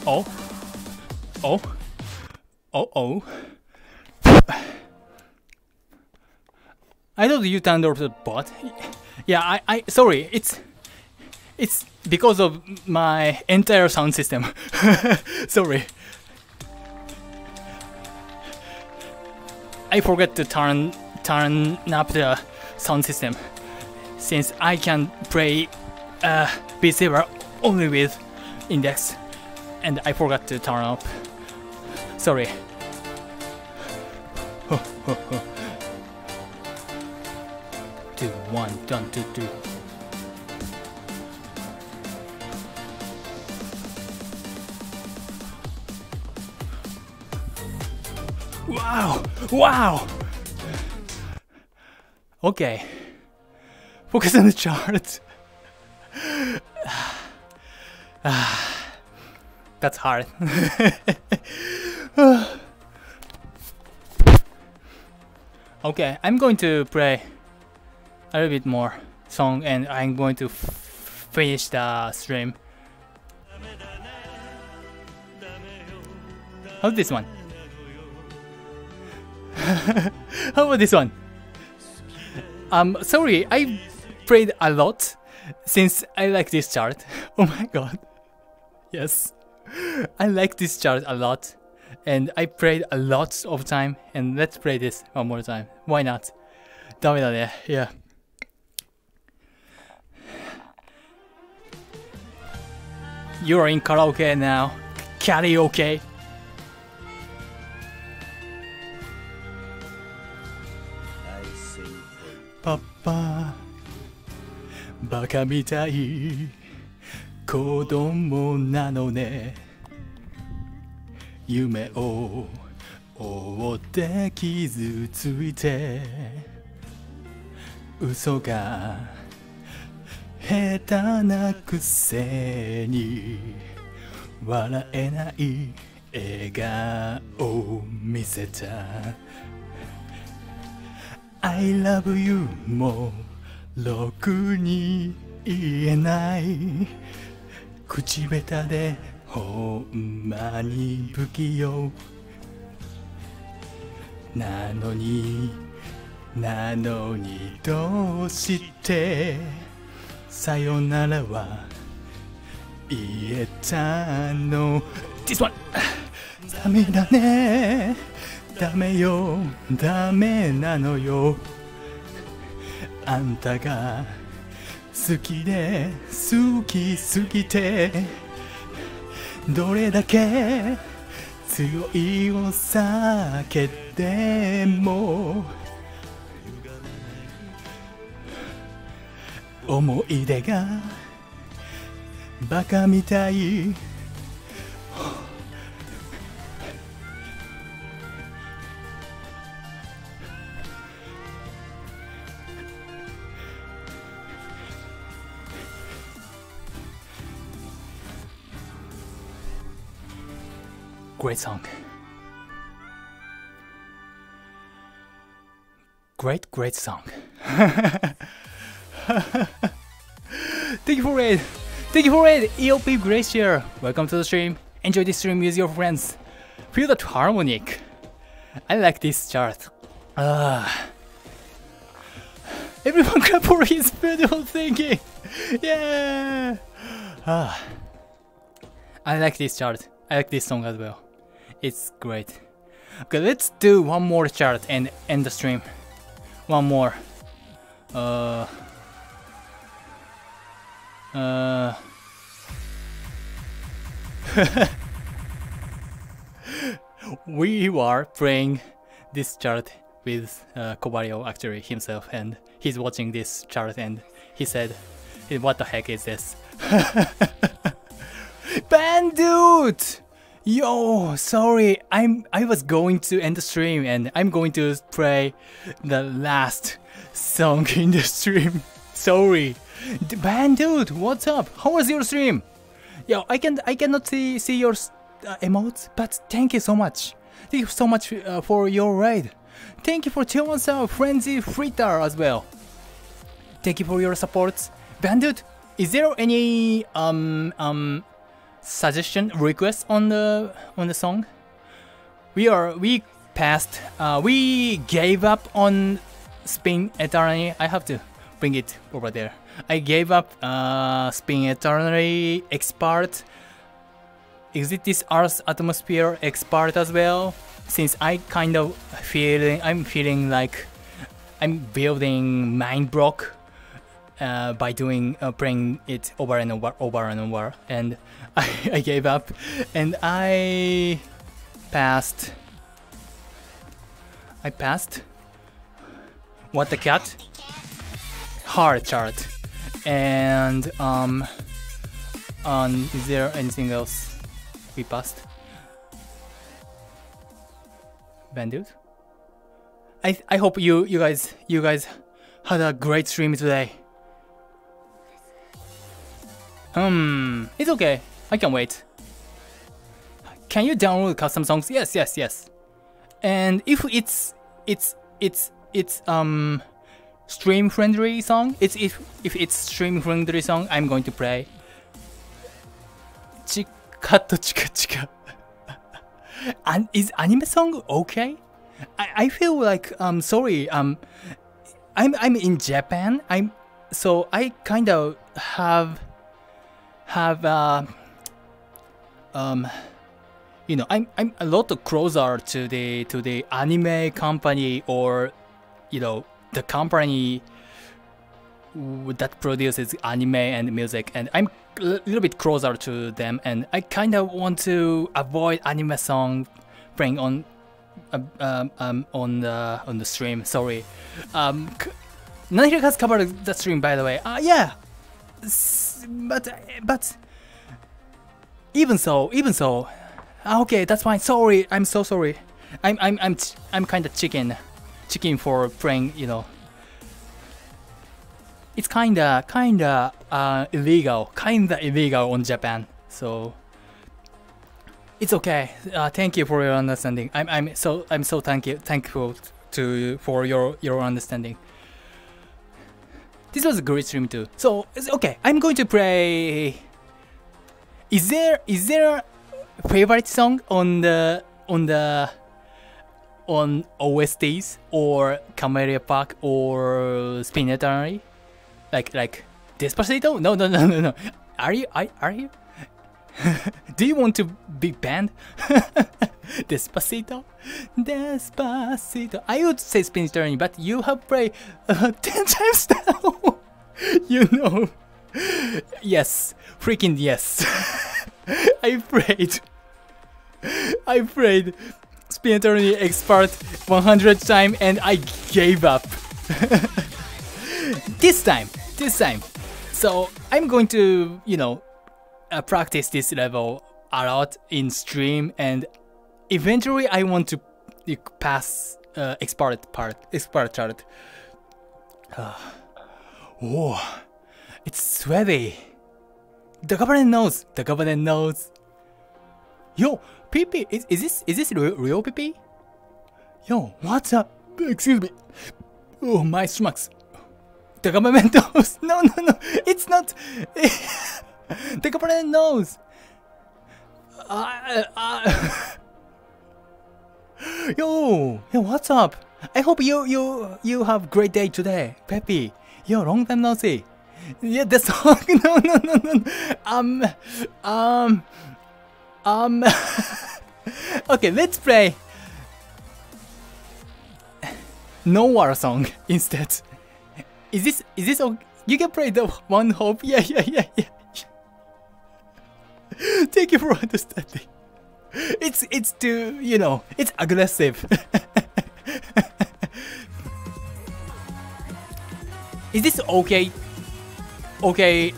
Oh. Oh. Oh oh. I thought you turned off the bot. Yeah, I, I sorry, it's it's because of my entire sound system. Sorry. I forgot to turn turn up the sound system since I can play uh, Beat Saber only with index and I forgot to turn up. Sorry. two, one, one, two, three. Wow! Wow! Okay. Focus on the chart. That's hard. okay, I'm going to play a little bit more song and I'm going to finish the stream. How's this one? How about this one? Um, sorry, I played a lot since I like this chart. Oh my god. Yes. I like this chart a lot. And I played a lot of time. And let's play this one more time. Why not? ダメだね. Yeah. You're in karaoke now. Karaoke. パパ。バカみたい。子供なのね。夢を追って傷ついて。嘘が下手なくせに。笑えない笑顔を見せた。I love you もろくに言えない。口下手でほんまに不器用。なのになのにどうしてさよならは言えたの？This one ダメだね。ダメよダメなのよ。あんたが好きで好きすぎてどれだけ強いお酒でも思い出がバカみたい。Great song. Great, great song. Thank you for it. Thank you for it, EOP Glacier. Welcome to the stream. Enjoy this stream with your friends. Feel that harmonic. I like this chart. Uh, everyone clap for his beautiful thinking. Yeah. Uh, I like this chart. I like this song as well. It's great. Okay, let's do one more chart and end the stream. One more. Uh. Uh. we are playing this chart with uh, Kobaryo actually himself and he's watching this chart and he said what the heck is this Bandit! Yo, sorry, I'm I was going to end the stream and I'm going to play the last song in the stream. Sorry. Bandit, what's up? How was your stream? Yo, I can I cannot see see your uh, emotes, but thank you so much. Thank you so much uh, for your raid. Thank you for Chihuahua out Frenzy Fritter as well. Thank you for your support. Bandit, is there any um um suggestion request on the on the song? We are we passed uh, we gave up on Spin Eternally. I have to bring it over there. I gave up uh, Spin Eternally Expert Exit this Earth's atmosphere expert as well since I kind of feeling I'm feeling like I'm building mind block uh, by doing uh, playing it over and over over and over and I, I gave up and I passed. I passed. What the cat? Hard chart. And um um is there anything else we passed? Bandit I I hope you you guys you guys had a great stream today. Hmm, it's okay. I can wait. Can you download custom songs? Yes, yes, yes. And if it's it's it's it's um stream friendly song, it's if if it's stream friendly song, I'm going to play. Chika to chika chika. And is anime song okay? I, I feel like um sorry um I'm I'm in Japan. I'm so I kind of have have uh, um you know I'm I'm a lot closer to the to the anime company or you know the company that produces anime and music and I'm a little bit closer to them and I kind of want to avoid anime song playing on uh, um, um, on the on the stream sorry. Um Nanahira has covered the stream by the way. Uh, yeah. But but even so, even so, okay, that's fine. Sorry, I'm so sorry. I'm I'm I'm I'm kind of chicken, chicken for playing. You know, it's kinda kinda uh, illegal, kinda illegal on Japan. So it's okay. Uh, thank you for your understanding. I'm I'm so I'm so thank you thankful to for your your understanding. This was a great stream too. So okay, I'm going to play. Is there is there a favorite song on the on the on OSTs or Camellia Park or Spin Eternally? Like like Despacito? No no no no no. Are you are, are you? Do you want to be banned? Despacito? Despacito. I would say Spin Eternally, but you have played uh, 10 times now. you know. Yes. Freaking yes. I prayed. I prayed. Spin Eternally Expert 100 times and I gave up. this time. This time. So I'm going to, you know, uh, practice this level a lot in stream and eventually I want to pass uh, expert part, expert chart. Uh, oh, it's sweaty. The government knows. The government knows. Yo, PP, is, is this is this real, real? Yo, what's up? Excuse me. Oh, my stomach's. The government knows. No, no, no. It's not. the government knows. Uh, uh, yo, yo, what's up? I hope you you you have great day today, Peppy. Yo, long time no see. Yeah, the song. No, no, no, no. Um, um, um. okay, let's play. Knower song instead. Is this is this okay? You can play the One Hope. Yeah, yeah, yeah, yeah. Thank you for understanding. It's it's too you know it's aggressive. is this okay? Okay,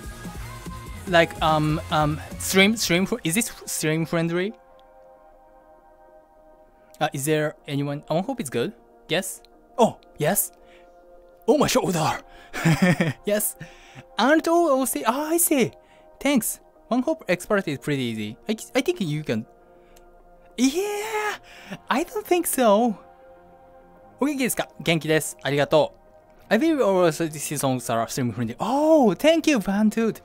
like um um stream stream is this stream friendly? Uh, is there anyone? I hope it's good. Yes. Oh yes. Oh my shoulder. yes. And oh, oh see. Ah, I see. Thanks. One Hope Expert is pretty easy. I, I think you can. Yeah, I don't think so. お元気ですか元気です。ありがとう。 I believe all these songs are stream friendly. Oh, thank you, Bandude.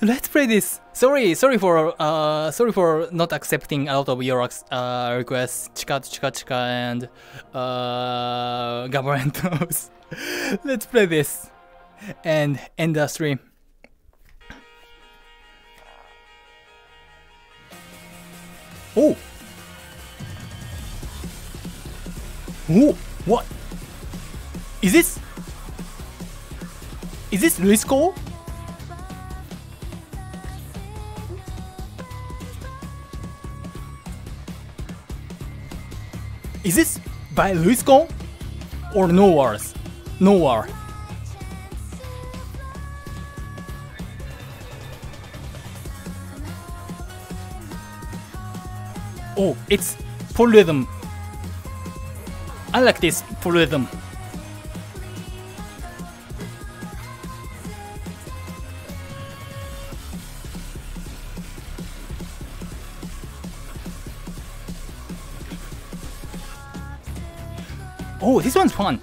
Let's play this. Sorry, sorry for uh, sorry for not accepting a lot of your uh, requests. Chika, chika, chika, and uh, government Let's play this and end the stream. Oh! Oh! What? Is this? Is this Louis Cole? Is this by Louis Cole? Or Knowers? No War? Oh, it's full rhythm. I like this full Oh, this one's fun.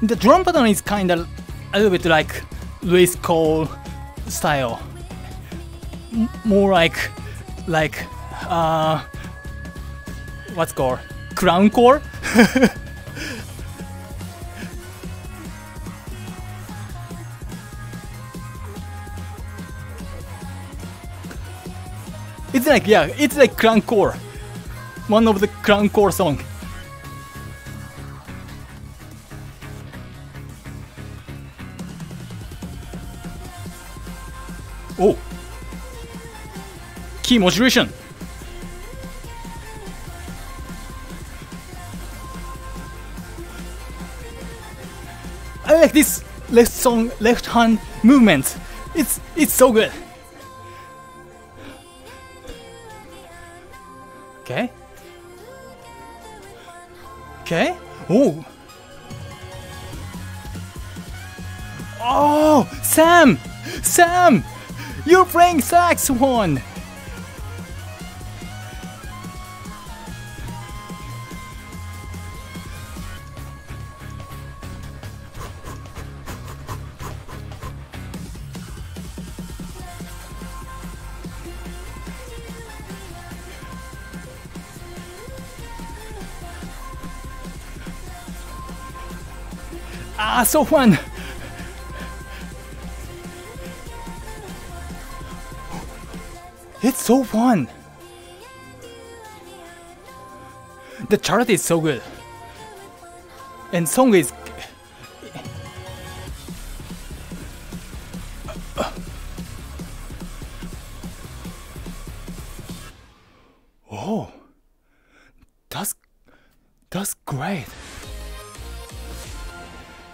The drum pattern is kinda a little bit like Louis Cole style. More like like uh what's called? Clown Core? It's like yeah it's like Clown Core one of the Clown Core song oh key modulation. I like this left song left hand movement. It's it's so good. Okay. Okay. Oh. Oh, Sam! Sam! You're playing saxophone! Ah, so fun! It's so fun! The chart is so good. And song is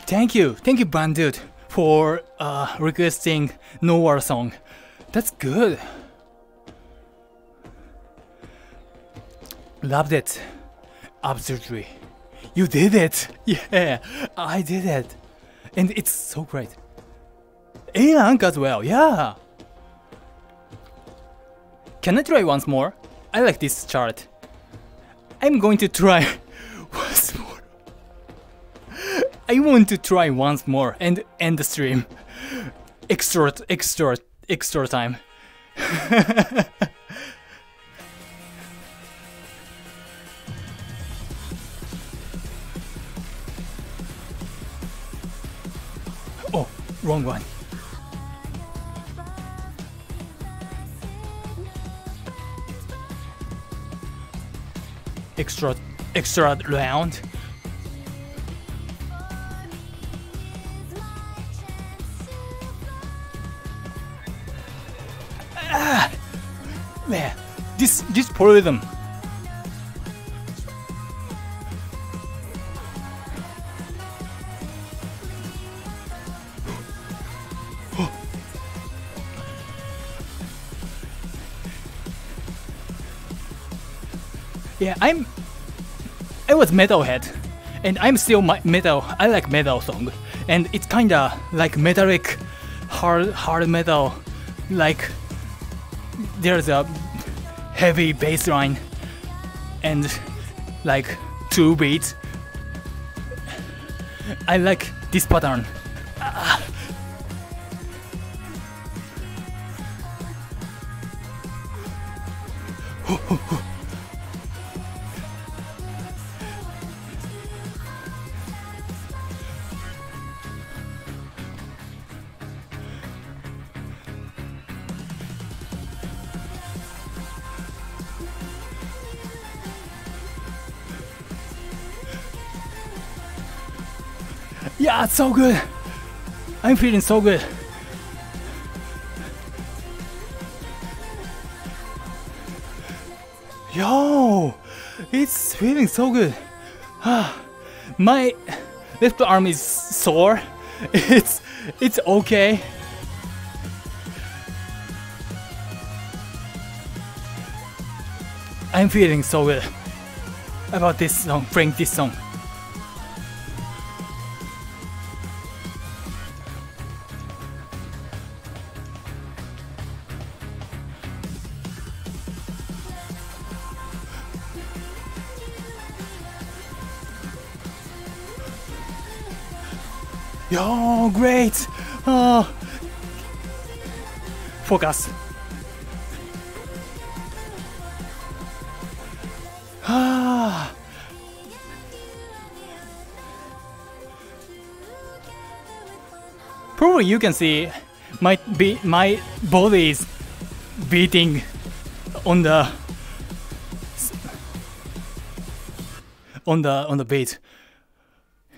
Thank you, thank you, Bandit, for uh, requesting Knower song. That's good. Loved it. Absolutely. You did it! Yeah, I did it. And it's so great. A rank as well, yeah. Can I try once more? I like this chart. I'm going to try I want to try once more and end the stream. Extra, extra, extra time. oh, wrong one. Extra, extra round. Man, this this rhythm. Yeah, I'm. I was metalhead, and I'm still my metal. I like metal song, and it's kinda like metallic, hard hard metal, like there's a heavy bass line, and like two beats. I like this pattern. It's so good. I'm feeling so good. Yo, it's feeling so good. Ah, my left arm is sore. It's it's okay. I'm feeling so good about this song, playing this song. Yo, great! Oh. Focus. Ah. Probably you can see my be my body is beating on the on the on the beat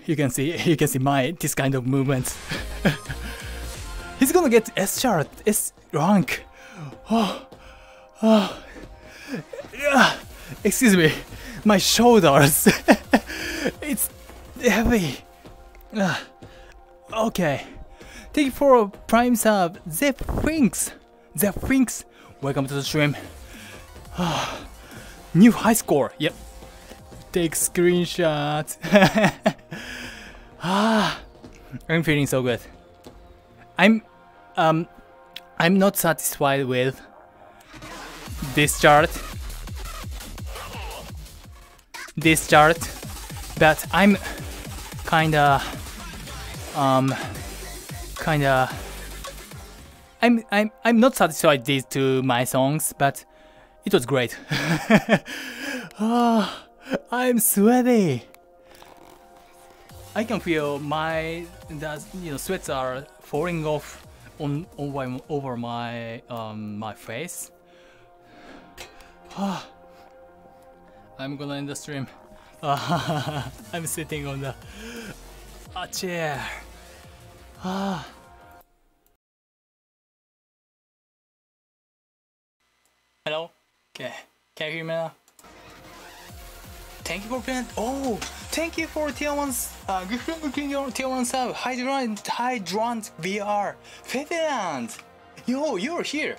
you can see you can see my this kind of movements. He's gonna get S chart, S rank. Oh, oh, yeah. Excuse me, my shoulders. it's heavy. Uh, okay. Thank you for Prime sub, Zep Finks. Zep Finks, welcome to the stream. New high score. Yep. Take screenshot. ah, I'm feeling so good. I'm, um, I'm not satisfied with this chart. This chart, but I'm kinda, um, kinda. I'm I'm I'm not satisfied these two my songs, but it was great. Ah. I'm sweaty. I can feel my that you know sweats are falling off on over over my um my face. I'm gonna end the stream. I'm sitting on the a chair. Ah. Hello. Okay. Can you hear me now? Thank you for playing. Oh, thank you for tier one. Uh, tier one sub. Hydrant, Hydrant VR. Ferdinand, yo, you're here.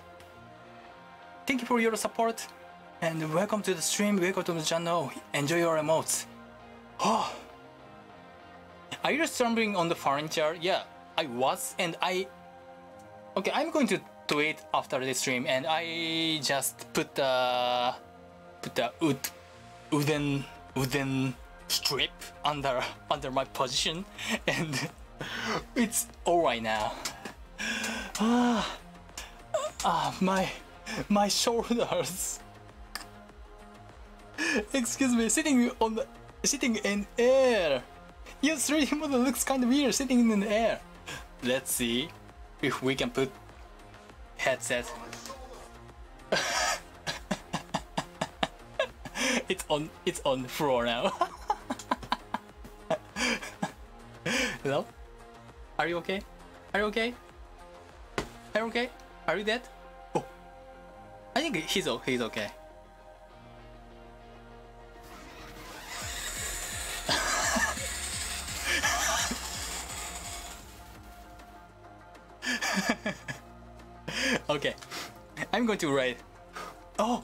Thank you for your support, and welcome to the stream. Welcome to the channel. Enjoy your emotes. Oh, are you stumbling on the furniture? Yeah, I was, and I. Okay, I'm going to tweet after the stream, and I just put the put the wood wooden wooden strip under under my position, and it's all right now. Ah, ah, my my shoulders. Excuse me, sitting on the sitting in air. Your 3D model looks kind of weird sitting in the air. Let's see if we can put headset. it's on it's on floor now. Hello? Are you okay? Are you okay? Are you okay? Are you dead? Oh. I think he's he's okay. okay, I'm going to write. Oh,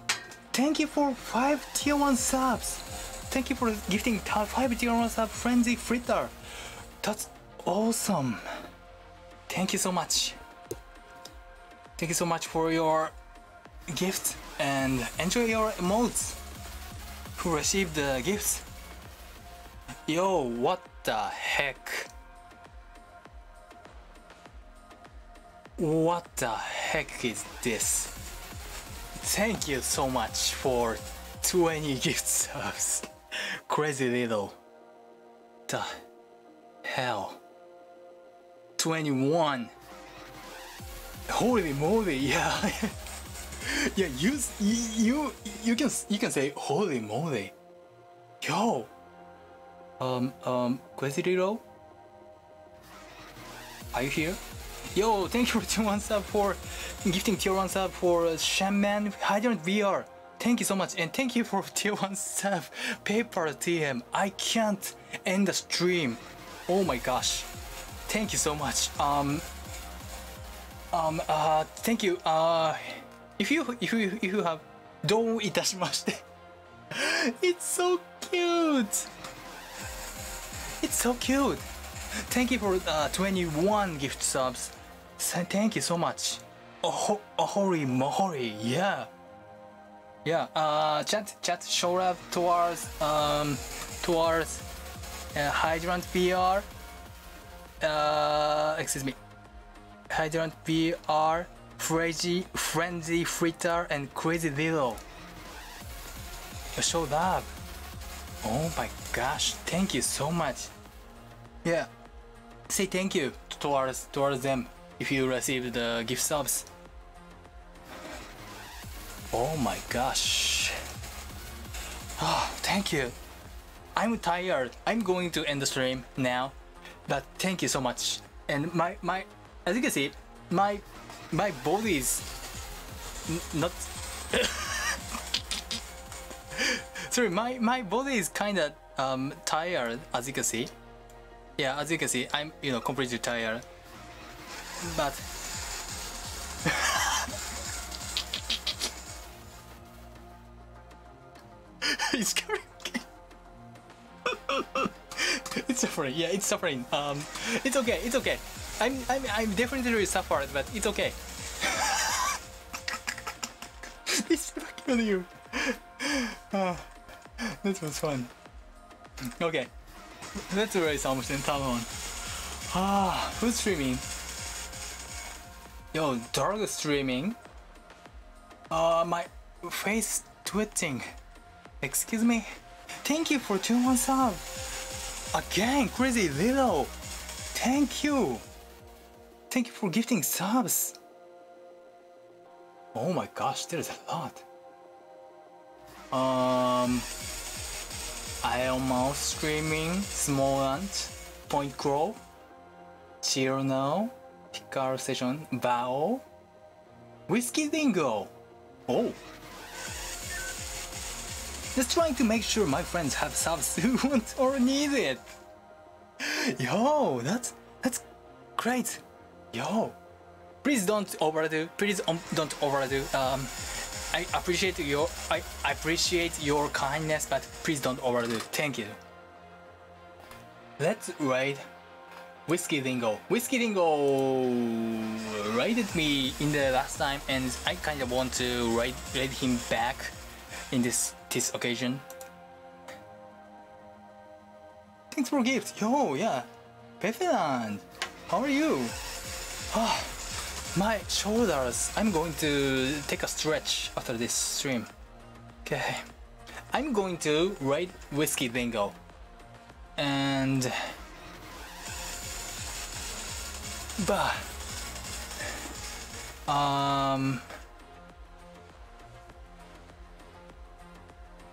thank you for five tier one subs. Thank you for gifting five tier one sub frenzy fritter. That's awesome. Thank you so much. Thank you so much for your gift and enjoy your emotes who received the gifts. Yo, what the heck? What the heck is this? Thank you so much for 20 gift subs. Crazy little. The hell. 21. Holy moly, yeah. yeah, you, you you can you can say holy moly. Yo. Um um Crazy little. Are you here? Yo, thank you for tier 1 sub for gifting tier 1 sub for Shaman Hydrant VR. Thank you so much and thank you for tier 1 sub paper TM. I can't end the stream. Oh my gosh. Thank you so much. Um um uh thank you. Uh if you if you if you have don't itashimashite. it's so cute. It's so cute. Thank you for uh, 21 gift subs. Thank you so much. Oh, holy moly, yeah. Yeah, uh, chat, chat, show love towards, um, towards uh, Hydrant VR. Uh, excuse me. Hydrant VR, Frenzy, Frenzy Fritter, and Crazy Little. Show love. Oh my gosh, thank you so much. Yeah, say thank you towards towards them if you receive the gift subs. Oh my gosh. Oh, thank you. I'm tired. I'm going to end the stream now. But thank you so much. And my my as you can see, my my body is not sorry my my body is kind of um, tired as you can see yeah as you can see I'm you know completely tired but it's coming it's suffering. Yeah it's suffering. Um it's okay it's okay. I'm i'm, I'm definitely suffered but it's okay. It's killing you. Uh, that was fun. Okay. Let's raise almost in on ah who's streaming Yo, dark streaming. Uh, my face twitching. Excuse me? Thank you for 2 1 sub. Again, Crazy Little. Thank you. Thank you for gifting subs. Oh my gosh, there's a lot. Um, I almost streaming Small Ant, Point Grow, Chill Now, Picar Session, Bao, Whiskey Dingo. Oh. Just trying to make sure my friends have subs who want or need it. Yo, that's that's great. Yo, please don't overdo. Please um, don't overdo. Um, I appreciate your I, I appreciate your kindness, but please don't overdo. Thank you. Let's wait Whiskey Dingo. Whiskey Dingo raided me in the last time, and I kind of want to raid, raid him back in this this occasion. Thanks for gift. Yo, yeah. Pepeland, how are you? Ah, my shoulders. I'm going to take a stretch after this stream. Okay. I'm going to raid Whiskey Dingo. And but um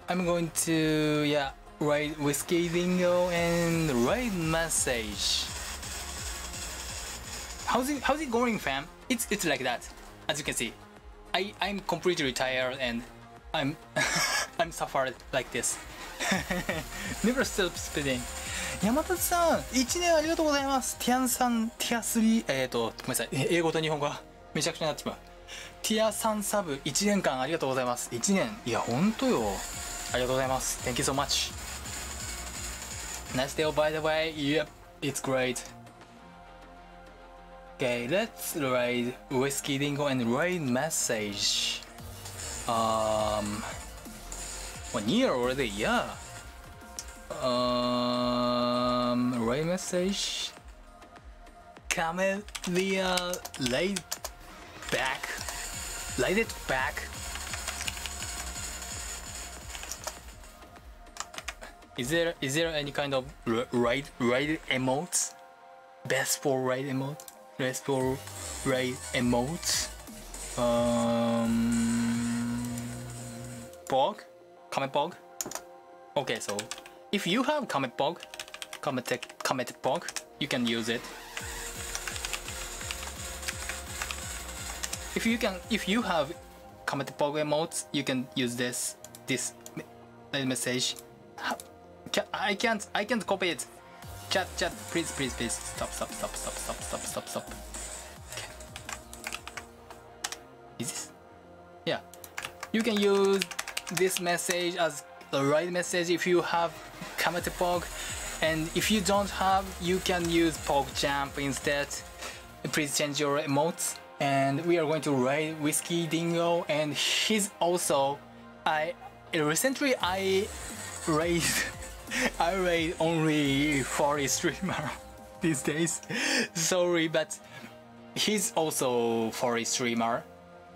I'm going to yeah write whiskey dingo and write message how's it how's it going fam? It's it's like that as you can see. I I'm completely tired and I'm I'm suffered like this. Never stop spitting 山立さん1年ありがとうございますティアンさんティア3えっ、ー、とごめんなさい英語と日本語がめちゃくちゃになってしまうティア3サブ1年間ありがとうございます1年いやほんとよありがとうございます Thank you so much Nice deal by the way Yep it's great Okay let's write whiskey dingo and write message um one year already yeah um, write message. Camellia laid back. Light it back. Is there is there any kind of right right emotes? Best for right emote? Best for right emotes? Um, bog? Comment bog? Okay, so if you have Comet Bog, Comet, Comet Bog, you can use it. If you can, if you have Comet Bog emotes, you can use this, this message. I can't, I can't copy it. Chat, chat, please, please, please, stop, stop, stop, stop, stop, stop, stop, stop. Okay. Is this? Yeah. You can use this message as the right message if you have Kamete Pog. And if you don't have you can use Pog Jump instead. Please change your emotes. And we are going to raid Whiskey Dingo. And he's also I recently I raised I raid only 40 streamer these days. Sorry but he's also 40 streamer.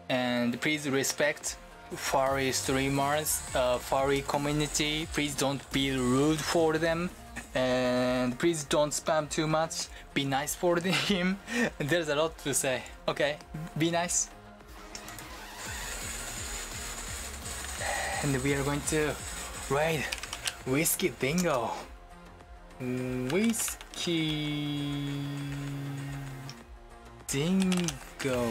And please respect furry streamers, uh, community. Please don't be rude for them and please don't spam too much. Be nice for him. There's a lot to say. Okay, be nice. And we are going to raid Whiskey Dingo. Whiskey Dingo.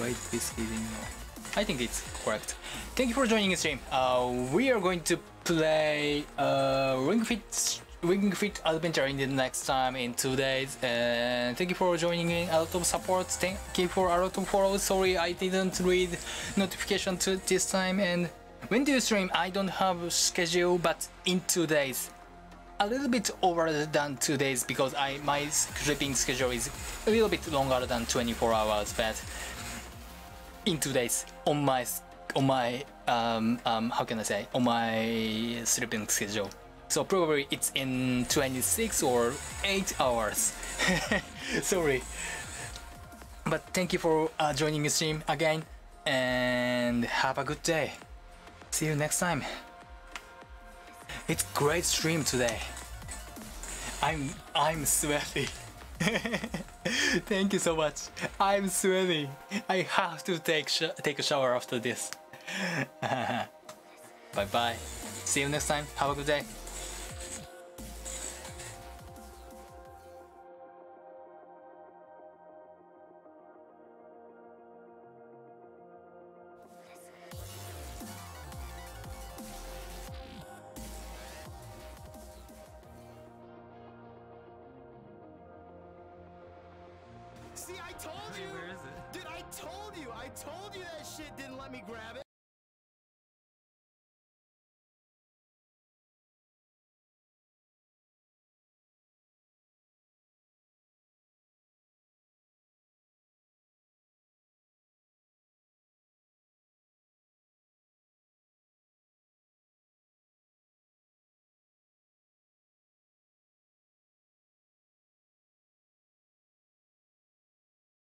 Right, Whiskey Dingo. I think it's correct. Thank you for joining the stream. Uh, we are going to play uh, Ring Fit Ring Fit Adventure in the next time in two days. And thank you for joining in. A lot of support. Thank you for a lot of follows. Sorry I didn't read notification to this time. And when do you stream? I don't have schedule, but in two days. A little bit over than two days because I my sleeping schedule is a little bit longer than 24 hours, but in two days on my on my um, um, how can I say on my sleeping schedule. So probably it's in 26 or 8 hours. Sorry. But thank you for uh, joining the stream again and have a good day. See you next time. It's great stream today. I'm I'm sweaty. Thank you so much. I'm sweating. I have to take take a shower after this. bye bye. See you next time. Have a good day.